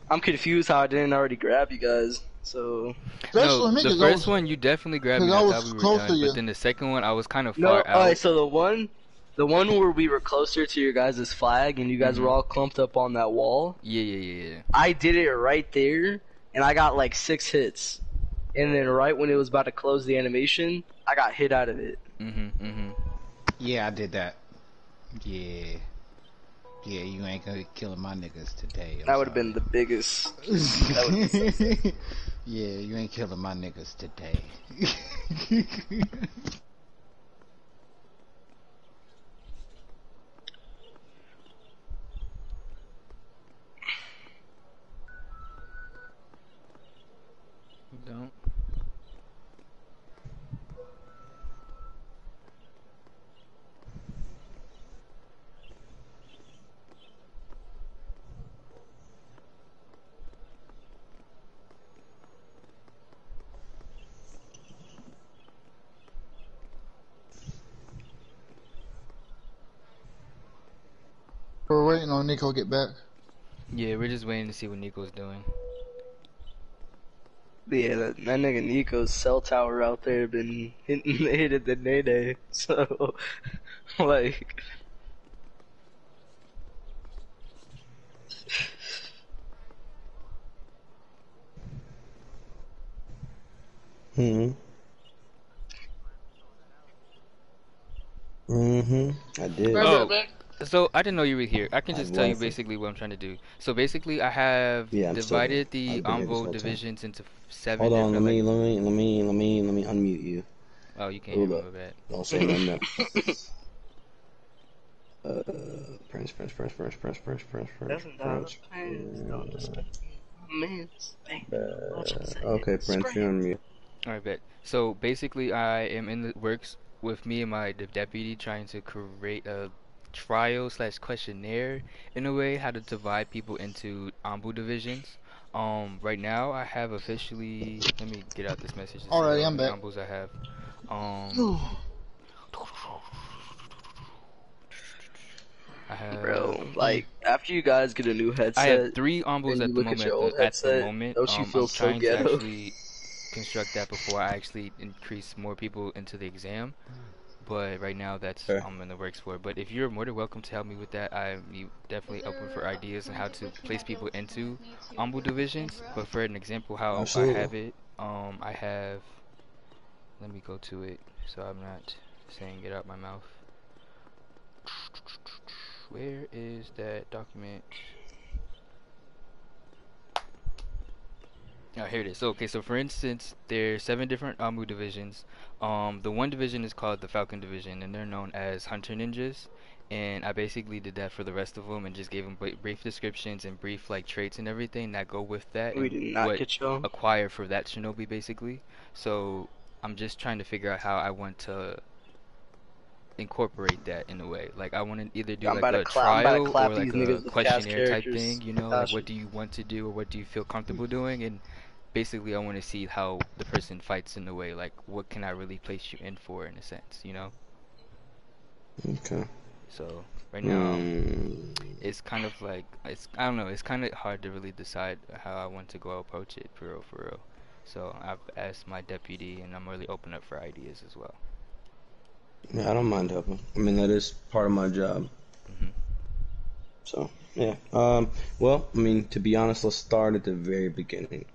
I'm confused how I didn't already grab you guys. So especially no, me the 'cause first was, one you definitely grabbed me. 'cause I I thought was we were close done, to you. but then the second one I was kind of no, far out. alright. So the one, the one where we were closer to your guys' flag and you guys Mhm. were all clumped up on that wall. Yeah, yeah, yeah, yeah. I did it right there, and I got like six hits. And then right when it was about to close the animation, I got hit out of it. Mhm, mhm. Yeah, I did that. Yeah. Yeah, you ain't gonna be killing my niggas today. I'm That would have been the biggest. that been yeah, you ain't killing my niggas today. Don't. we're waiting on Nico to get back. Yeah, we're just waiting to see what Nico's doing. Yeah, that, that nigga Nico's cell tower out there been hitting hitting the nene. So, like, Hmm. Mm-hmm. I did. Oh, so I didn't know you were here. I can I just tell you wasn't. basically what I'm trying to do. So basically, I have Yeah, divided here. the I've been here this Anbu whole time. divisions into seven Hold on, let me, let me, let me, let me, let me, unmute you. oh, you can't Hold hear up. me bad. Don't say nothing. else. Uh, Prince, Prince, Prince, Prince, Prince, Prince, Prince, Prince, doesn't Prince. Don't disrespect man. Hey, what you Uh, okay, Prince, you're on mute. All right, bet. So basically, I am in the works with me and my deputy trying to create a trial slash questionnaire in a way how to divide people into Anbu divisions. Um, right now I have officially. Let me get out this message. to see Alrighty, I'm back. Anbus I have. Um, I have. Bro, like after you guys get a new headset, I have three Anbus and at the moment. your old at, the, at the moment, don't you um, feel I'm so trying ghetto? to actually construct that before I actually increase more people into the exam. But right now, that's Fair. I'm in the works for. But if you're more than welcome to help me with that, I'm you- definitely open for ideas on how to place people into Anbu divisions. But for an example, how Absolutely. I have it, um, I have. Let me go to it so I'm not saying it out my mouth. Where is that document? Oh, here it is. So, okay, so for instance, there's seven different Anbu divisions. Um, the one division is called the Falcon Division, and they're known as Hunter Ninjas. And I basically did that for the rest of them, and just gave them brief descriptions and brief like traits and everything that go with that. we did not get you acquire for that Shinobi, basically. So I'm just trying to figure out how I want to incorporate that in a way. Like I want to either do I'm like a cla- I'm about to trial or like a questionnaire type thing. You know, like what do you want to do or what do you feel comfortable doing, and basically I want to see how the person fights in a way. Like, what can I really place you in for, in a sense, you know? Okay. So right now, Mm, it's kind of like it's I don't know. It's kind of hard to really decide how I want to go approach it for real, for real. So I've asked my deputy, and I'm really open up for ideas as well. yeah, I don't mind helping. I mean, that is part of my job. Mhm. So yeah. Um. Well, I mean, to be honest, let's start at the very beginning.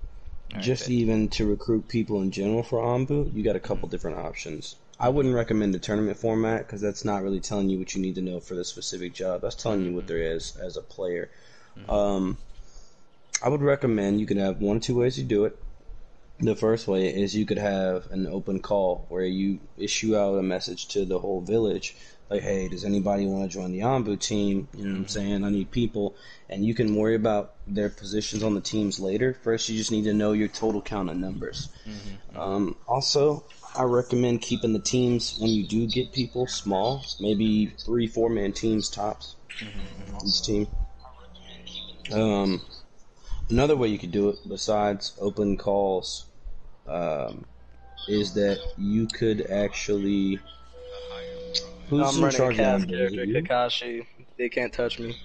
Just bet. even to recruit people in general for Anbu, you got a couple mm-hmm. different options. I wouldn't recommend the tournament format because that's not really telling you what you need to know for the specific job. That's telling you what mm-hmm. there is as a player. Mm-hmm. Um, I would recommend you can have one or two ways to do it. The first way is you could have an open call where you issue out a message to the whole village, like, "Hey, does anybody want to join the Anbu team?" You know what I'm saying? I need people, and you can worry about their positions on the teams later. First, you just need to know your total count of numbers. Um, also, I recommend keeping the teams when you do get people small, maybe three, four man teams tops. Each team. Um, another way you could do it, besides open calls, um, is that you could actually. Who's I'm in running charge Cass of that? Is character. Kakashi. They can't touch me.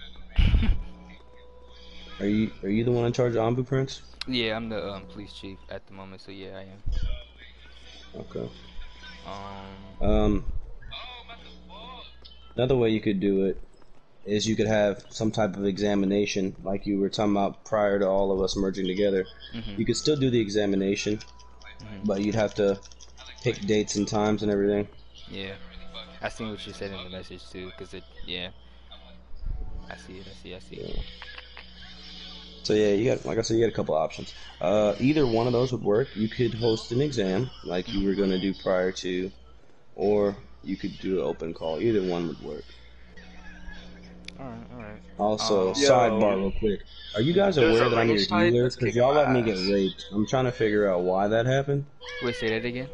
Are you are you the one in charge of Anbu Prince? Yeah, I'm the um, police chief at the moment, so yeah, I am. Okay. Um, Um, another way you could do it is you could have some type of examination, like you were talking about prior to all of us merging together. Mhm. You could still do the examination, Mhm. but you'd have to pick dates and times and everything. yeah, I seen what you said in the message too, cause it, yeah, I see it, I see, I see. it. So yeah, you got like I said, you got a couple options. Uh, either one of those would work. You could host an exam like you were gonna do prior to, or you could do an open call. Either one would work. All right, all right. Also, Um, sidebar real quick. Are you guys aware that I'm your range type Because y'all let me get raped. I'm trying to figure out why that happened. Wait, say that again.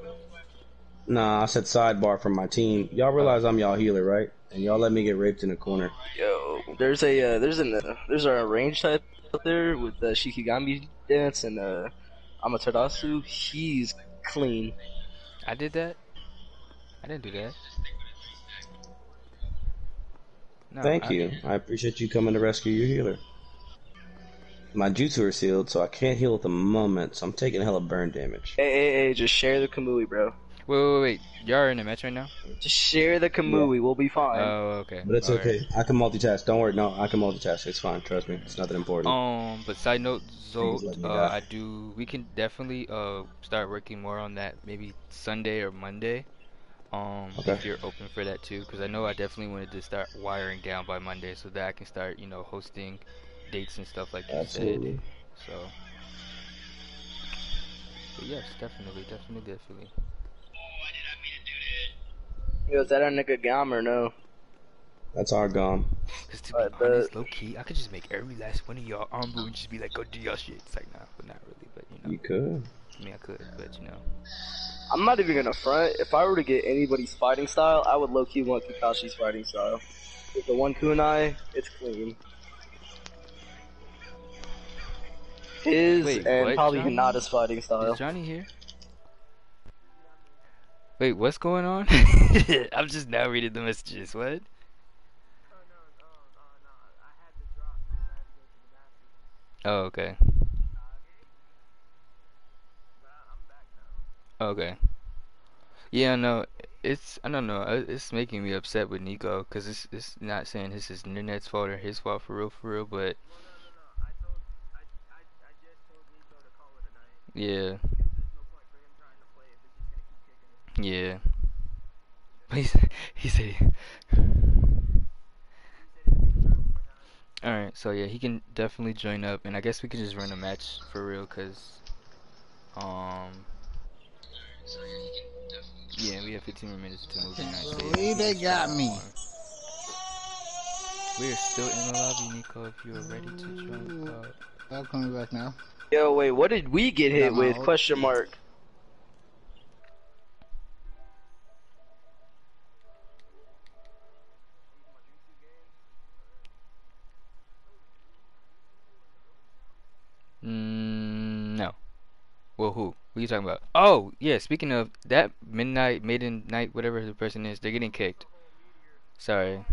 Nah, I said sidebar from my team. Y'all realize I'm y'all healer, right? And y'all let me get raped in a corner. Yo, there's a uh, there's an uh, there's a range type out there with the Shikigami dance and uh, Amaterasu. He's clean. I did that. I didn't do that. No, Thank I- you. I appreciate you coming to rescue your healer. My jutsu are sealed, so I can't heal at the moment, so I'm taking hella burn damage. Hey, hey, hey, just share the Kamui, bro. Wait, wait, wait. Y'all are in a match right now? Just share the Kamui. We'll be fine. Oh, okay. But it's Alright. okay. I can multitask. Don't worry. No, I can multitask. It's fine. Trust me. It's nothing important. Um, but side note, Please Zolt, uh. I do. We can definitely uh start working more on that maybe Sunday or Monday. Um, if you're open for that too, because I know I definitely wanted to start wiring down by Monday so that I can start, you know, hosting dates and stuff like you Absolutely. said. So, but yes, definitely, definitely, definitely. Yo, is that our nigga Gam or no? That's our gum. Because to Alright, be but- honest, low key, I could just make every last one of y'all arm boot and just be like, go do your shit. It's like, nah, but not really, but you know. You could. I mean, I could, but you know. I'm not even gonna front. If I were to get anybody's fighting style, I would low key want Kakashi's fighting style. With the one kunai, it's clean. His Wait, and what, probably Johnny? Hinata's fighting style. Is Johnny here? Wait, what's going on? I'm just now reading the messages. What? Oh, no, no, no, no. I had to drop the last day in the bathroom. Oh, okay. Okay. Yeah, no, it's I don't know. uh, It's making me upset with Nico because it's it's not saying this is internet's fault or his fault for real, for real. But yeah, yeah. He said, he said. All right, so yeah, he can definitely join up, and I guess we can just run a match for real, cause, um, yeah, we have 15 more minutes to move the night. so Believe they got me. We are still in the lobby, Nico. If you are ready to join, uh, I'm coming back now. Yo, wait, what did we get hit with? Question mark. What are you talking about? Oh, yeah, speaking of that midnight, maiden night, whatever the person is, they're getting kicked. Sorry.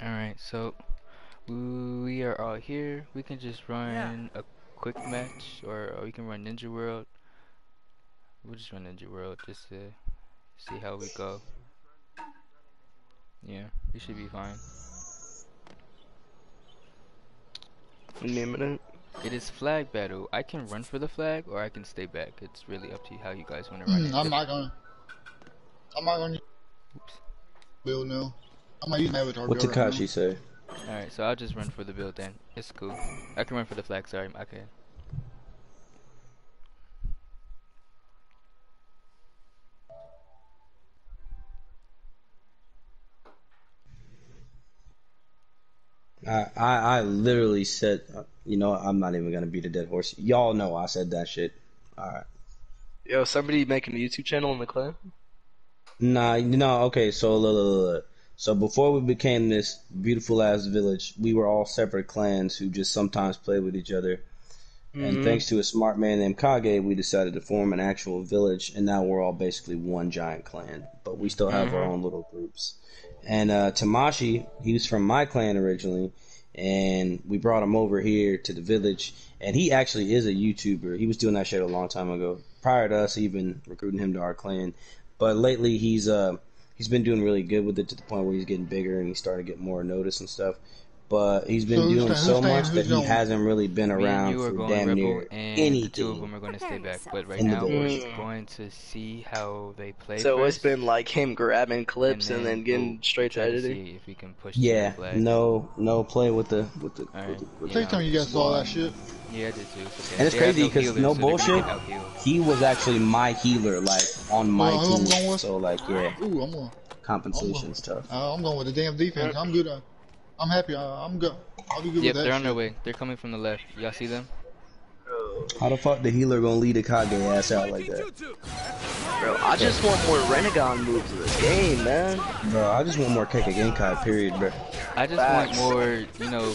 Alright, so we are all here. We can just run a quick match, or, or we can run Ninja World. We'll just run Ninja World just to see how we go. Yeah, we should be fine. Name it. It is flag battle. I can run for the flag, or I can stay back. It's really up to you how you guys want to run Mm, it. I'm not gonna. I'm not gonna. Oops. Build now. I'm gonna use my avatar. What build right Takashi say? Alright, so I'll just run for the build then. It's cool. I can run for the flag, sorry. Okay. I, I I literally said, uh, you know, I'm not even gonna beat a dead horse. Y'all know I said that shit. All right. Yo, somebody making a YouTube channel in the clan? Nah, no, okay, so look, look, look, look. So before we became this beautiful ass village, we were all separate clans who just sometimes played with each other. And Mhm. thanks to a smart man named Kage, we decided to form an actual village, and now we're all basically one giant clan. But we still have our Mhm. own little groups. And uh, Tamashi, he was from my clan originally, and we brought him over here to the village. And he actually is a YouTuber. He was doing that shit a long time ago, prior to us even recruiting him to our clan. But lately, he's uh he's been doing really good with it to the point where he's getting bigger and he's starting to get more notice and stuff. But he's been So doing so much that he going? hasn't really been around you are for going damn Rebel, near and the anything. two of them are going to stay back. But right in the now, we're going to see how they play So it's been like him grabbing clips and, then getting we'll straight to try editing. see if we can push Yeah, no, no play with the with the. Alright. with Take time you guys saw that shit. Yeah, I did too. Okay. And it's They crazy because healers, no so bullshit, he was actually my healer, like on my Oh, who I'm going team. So like, yeah, Ooh, I'm going. compensation stuff. Uh, I'm going with the damn defense. I'm good. Uh, I'm happy. Uh, I'm good. I'll be good Yep, with they're that. on their way. They're coming from the left. Y'all see them? How the fuck the healer gonna lead a Kage ass out like that? Bro, I just want more Rinnegan moves in this game, man. Bro, I just want more Kekkei Genkai, period, bro. I just Facts. want more, you know,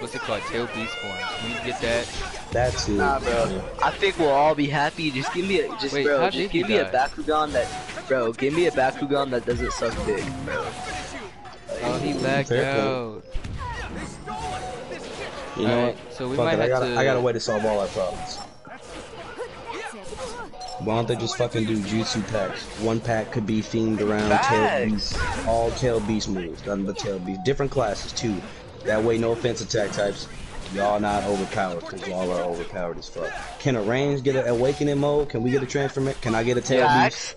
what's it called? Tail beast forms. When you get that, That's it. Nah, bro. I think we'll all be happy. Just give me a, just Wait, bro, how just give he me a die? Byakugan that, bro, give me a Byakugan that doesn't suck dick, bro. Oh, he point. out. You know Alright, what? so we Fuck might it, I got to- I got a way to solve all our problems. Why don't they just fucking do jutsu packs? One pack could be themed around tail Facts. beast, all tail beast moves, nothing but tail beast. Different classes too. That way, no offense attack types. Y'all not overpowered because y'all are overpowered as fuck. Can a range get an awakening mode? Can we get a transformation? Can I get a tail beast? Facts.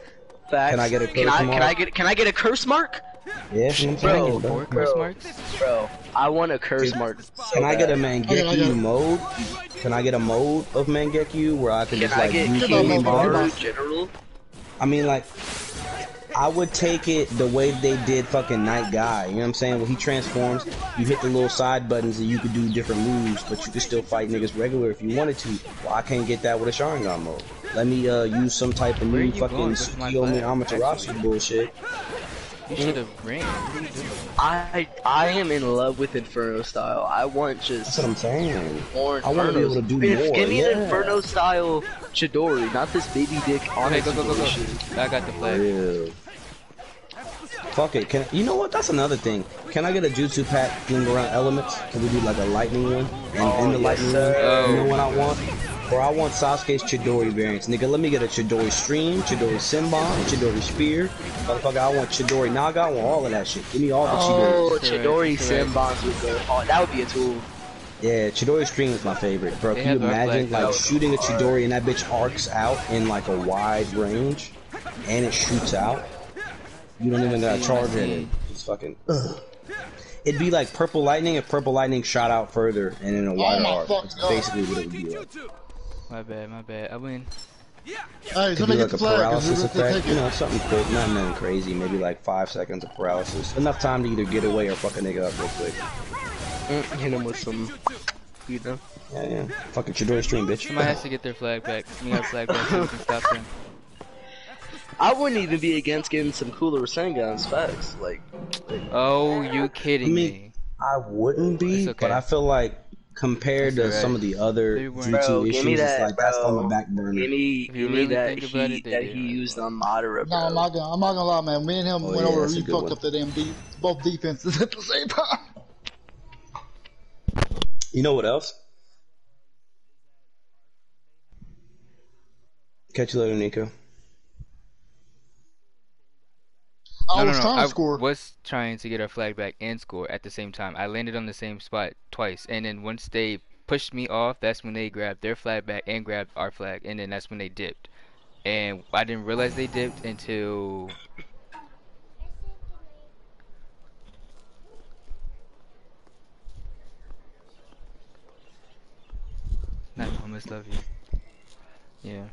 Facts. Can I get a Can I, mark? can I get can I get a curse mark? Yeah, that's Bro, bro. Curse Bro. marks? Bro, I want a curse mark. so Can I get a bad. Okay, I Mangekyo mode? Can I get a mode of Mangekyo where I can, Can just I like get use King any bars? Bars? General? I mean, like, I would take it the way they did fucking Might Guy. You know what I'm saying? When he transforms, you hit the little side buttons and you could do different moves, but you could still fight niggas regular if you wanted to. Well, I can't get that with a Sharingan mode. Let me uh, use some type of new fucking going with my Amaterasu bullshit. You should have ran. What are you doing? I I am in love with Inferno style. I want That's just what I'm saying. more I wanna be able to do If- more, Give me an. Inferno style Chidori, not this baby dick on Okay, go, go, go, go. I got the flag. Real. Fuck it. Can you know what? That's another thing. Can I get a jutsu pack fling around elements? Can we do like a lightning one? And Oh, in the yes, lightning sir. one, you know what I want? Or I want Sasuke's Chidori variants. Nigga, let me get a Chidori Stream, Chidori Senbon, Chidori Spear. Motherfucker, I want Chidori Naga. I want all of that shit. Give me all the Oh, Chidori. Oh, Chidori Correct, Senbons would go. Oh, that would be a tool. Yeah, Chidori Stream is my favorite. Bro, They can you imagine flag, like though. shooting a Chidori and that bitch arcs out in like a wide range and it shoots out? You don't even gotta charge I it. see. Just fucking. Ugh. It'd be like purple lightning if purple lightning shot out further and in a oh wider my arc. That's oh. basically what it would be like. My bad, my bad. I win. Hey, Could somebody be get like the a flag, 'cause paralysis we're gonna effect, you know, something quick, not nothing crazy, maybe like five seconds of paralysis. Enough time to either get away or fuck a nigga up real quick. Mm, hit him with some, you know. Yeah, yeah. Fucking Chidori stream, bitch. Somebody has to get their flag back. We have flag back so we can stop them. I wouldn't even be against getting some cooler Rasengan's facts. Like, Oh, you kidding I mean, me? I wouldn't be, okay. but I feel like compared That's to alright. some of the other They weren't- G2 bro, give me issues, it's that, like that's on the back burner. Give me, If you give me really that think he it, that he it. used on Madara, No, I'm not gonna. I'm not gonna lie, man. Me and him Oh, went yeah, over. that's a We fucked one. up that MD, both defenses at the same time. You know what else? Catch you later, Nico. I no, was no, no. trying to I score. was trying to get our flag back and score at the same time. I landed on the same spot twice, and then once they pushed me off, that's when they grabbed their flag back and grabbed our flag, and then that's when they dipped. And I didn't realize they dipped until Not I must love you. Yeah.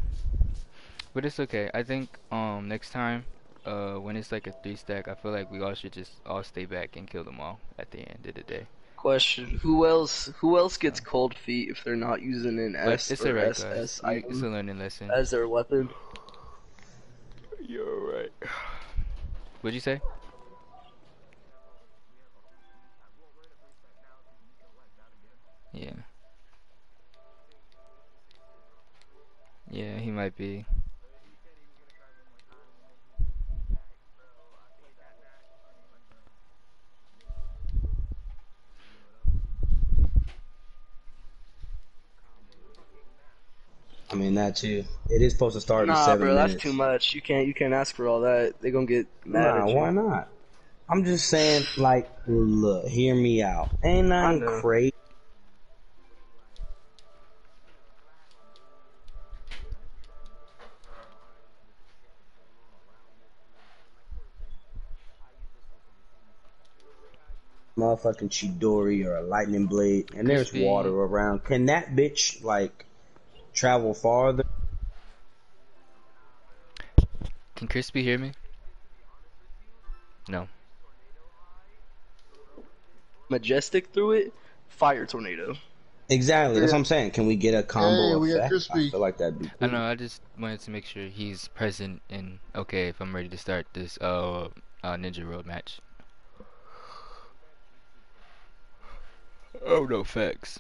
But it's okay. I think um next time, uh when it's like a three stack, I feel like we all should just all stay back and kill them all at the end of the day. Question: Who else? Who else gets cold feet if they're not using an S it's or alright, SS guys. Item It's a learning lesson. as their weapon? You're right. What'd you say? Yeah. Yeah, he might be. I mean that too. It is supposed to start in Nah, seven bro, minutes. that's too much. You can't, you can't ask for all that. They gonna get mad Nah, at you. why not? I'm just saying, like, look, hear me out. Ain't nothing crazy. Motherfucking Chidori or a lightning blade, and there's water around. Can that bitch like travel farther? Can Crispy hear me? No. Majestic through it, fire tornado. Exactly. That's what I'm saying. Can we get a combo Hey, we got effect? I Crispy. feel like that'd be. I know. I just wanted to make sure he's present and okay if I'm ready to start this uh, uh Ninja World match. Oh no, facts.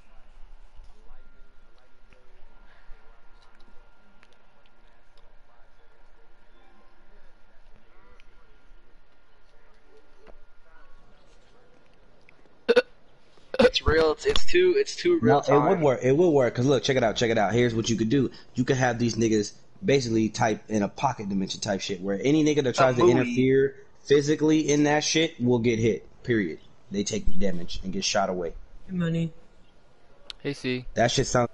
Real. It's, it's too. It's too real No, time. it would work. It would work. Cause look, check it out. Check it out. Here's what you could do. You could have these niggas basically type in a pocket dimension type shit, where any nigga that tries to interfere physically in that shit will get hit. Period. They take damage and get shot away. Money. Hey, C. That shit sounds.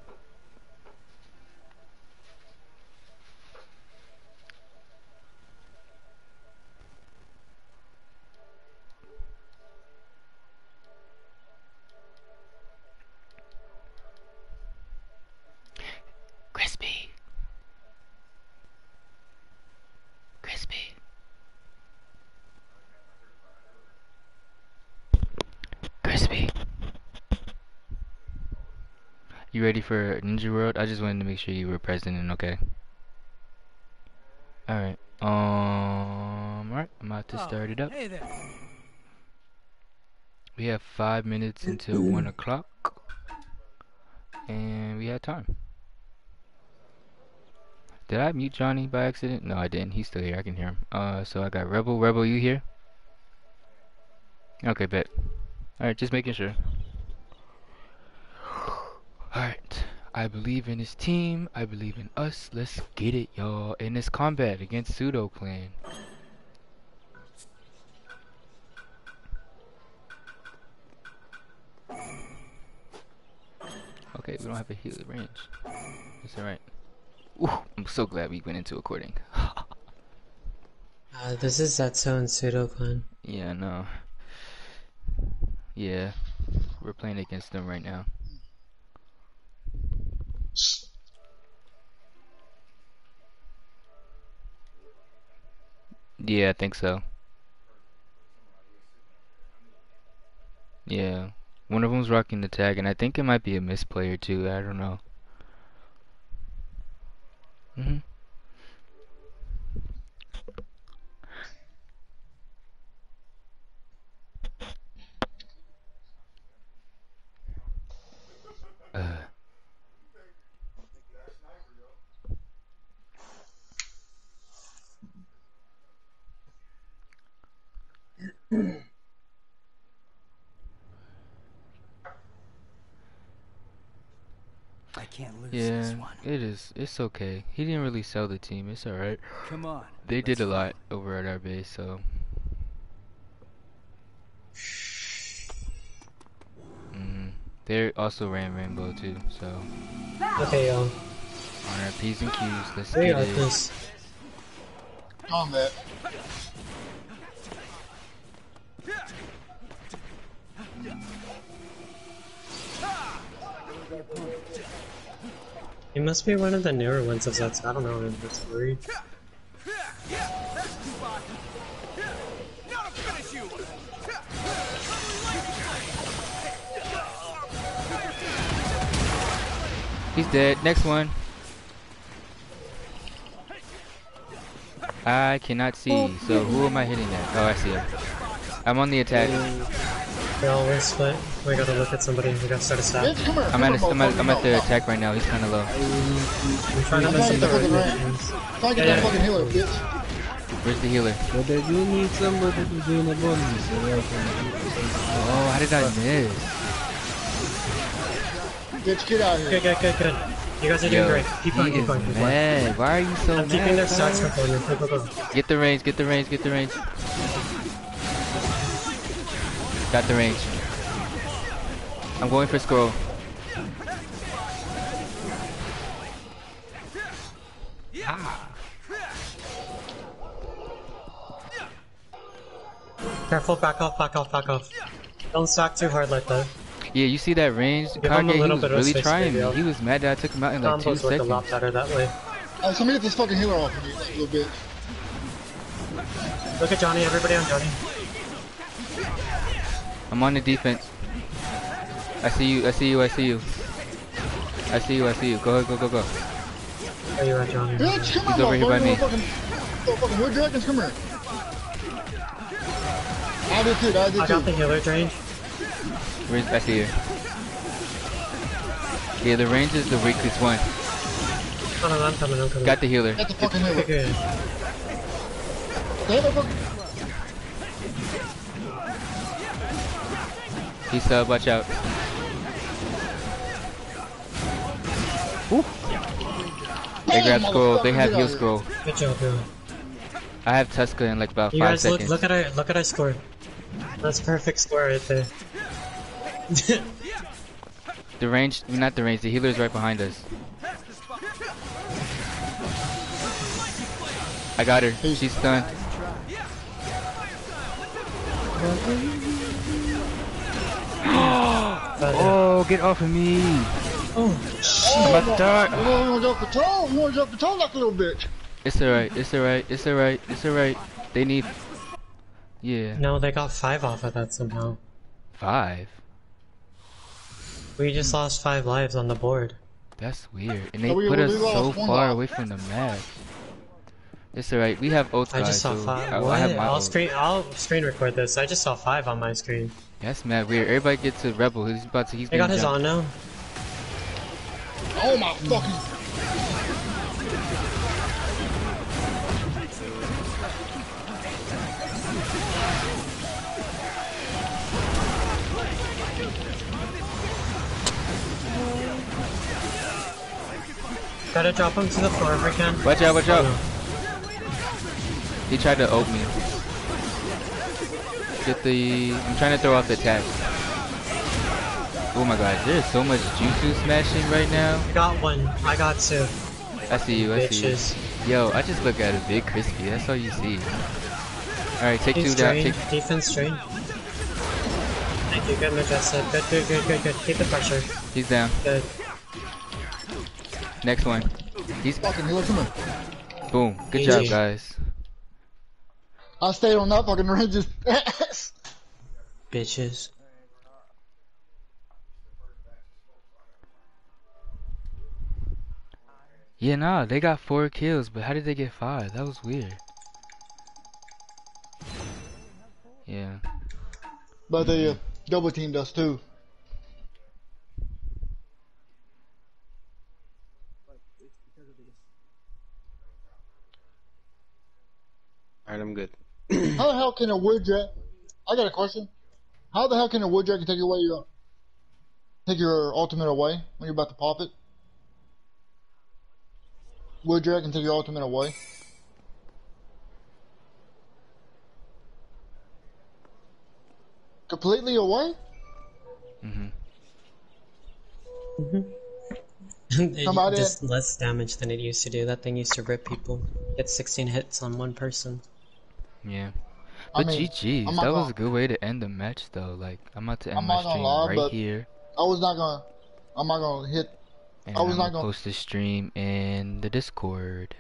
Crispy. Crispy. Crispy. You ready for Ninja World? I just wanted to make sure you were present and okay. Alright. Um alright, I'm about to start it up. Hey there. We have five minutes until one o'clock. And we had time. Did I mute Johnny by accident? No, I didn't. He's still here. I can hear him. Uh, so I got Rebel. Rebel, you here? Okay, bet. Alright, just making sure. Alright. I believe in this team. I believe in us. Let's get it, y'all. In this combat against Pseudo Clan. Okay, we don't have a healer range. It's alright. Ooh, I'm so glad we went into according. Uh, this is Zetsu and Pseudo Clan. yeah, no. Yeah, we're playing against them right now. Yeah, I think so. Yeah, one of them's rocking the tag, and I think it might be a misplayer too. I don't know. Mhm. Uh. I can't lose Yeah, this one. it is. It's okay. He didn't really sell the team. It's alright. Come on, They did a lot over at our base, so. Mm, they also ran Rainbow too, so. Okay, y'all. On our P's and Q's, let's We get got it. This. Combat. He must be one of the newer ones of that. I don't know. I'm just worried. He's dead. Next one. I cannot see, oh. so who am I hitting at? Oh, I see him. I'm on the attack. Y'all, we're split. We gotta look at somebody. We gotta start a stack. Bitch, come here. I'm at, a, I'm, at, I'm at the attack right now. He's kind of low. I'm trying to I'm mess trying up the get the right fucking. Try to get that fucking healer, bitch. Where's the healer? But I do need somebody to do the bonus I can Oh, how did I miss? Bitch, get out of here. Good, good, good, good. You guys are doing Yo, great. Keep going, keep is going, keep going. mad. Why are you so I'm mad? keeping their bro? stacks for corner. Go, go, go. Get the range, get the range, get the range. Got the range. I'm going for scroll. Careful, back off, back off, back off. Don't stack too hard like that. Yeah, you see that range? Give Kage, he was really space, trying maybe, me. He was mad that I took him out in like two Combos work a lot better that way. Uh, somebody get this fucking healer off of me, like, little bitch. Look at Johnny, everybody on Johnny. I'm on the defense. I see you, I see you, I see you. I see you, I see you. Go ahead, go, go, go. Oh, Where you at, Johnny? Bitch, come He's on, over here by motherfucker, me. Fucking, fucking wood dragons, come here. I did too, I did too. I too. got the healer range. Where's, I see you. Yeah, the range is the weakest one. Oh no, I'm coming, I'm coming. Got the healer. Got the fucking healer. Okay, He's sub, watch out. Woo. They grab scroll, they have heal scroll. Good job, Bill. I have Tuska in like about You five guys look, seconds. look at our, look at our score. That's perfect score right there. The range, not the range, the healer is right behind us. I got her. She's stunned. Oh, get off of me! Oh, shit. I'm about to die. You want to jump the toe? You want to jump the toe like a little bitch? It's alright, it's alright, it's alright, it's alright. They need. Yeah. no, they got five off of that somehow. Five? We just lost five lives on the board. That's weird. And they Oh, put us so far away from the map. It's alright, we have oath I just saw so five. I, I have my I'll ult. screen. I'll screen record this. I just saw five on my screen. That's mad weird. Everybody gets to Rebel. He's about to. He's They got his jumped. on now. Oh my fucking... Gotta drop him to the floor if we can. Watch out, watch out. Oh, He tried to ult me. Get the. I'm trying to throw off the attack. Oh my god, there's so much jutsu smashing right now. no. Got one. I got two. I see you, I see you. Yo, I just look at a big crispy. That's all you see. Alright, take He's two down. drained. Take, Defense drained. Thank you, good Majestic. Good, good, good, good, good. Keep the pressure. He's down. Good. Next one. He's Fucking healer, come on. boom. Good GG. job, guys. I stayed on that fucking range's ass. Bitches. Yeah, nah, they got four kills, but how did they get five? That was weird. Yeah. But they uh, double teamed us too. Alright, I'm good. How the hell can a wood jack? I got a question. How the hell can a wood jack take away your take your ultimate away when you're about to pop it? Wood jack can take your ultimate away. Completely away? Mhm. Mhm. it Somebody- does less damage than it used to do. That thing used to rip people. Get 16 hits on one person. Yeah. I But mean, GG's, that was a good way to end the match though. Like I'm about to end I'm my stream lie, right here. I was not gonna. I'm not gonna hit. And I was I'm not gonna gonna- post the stream in the Discord.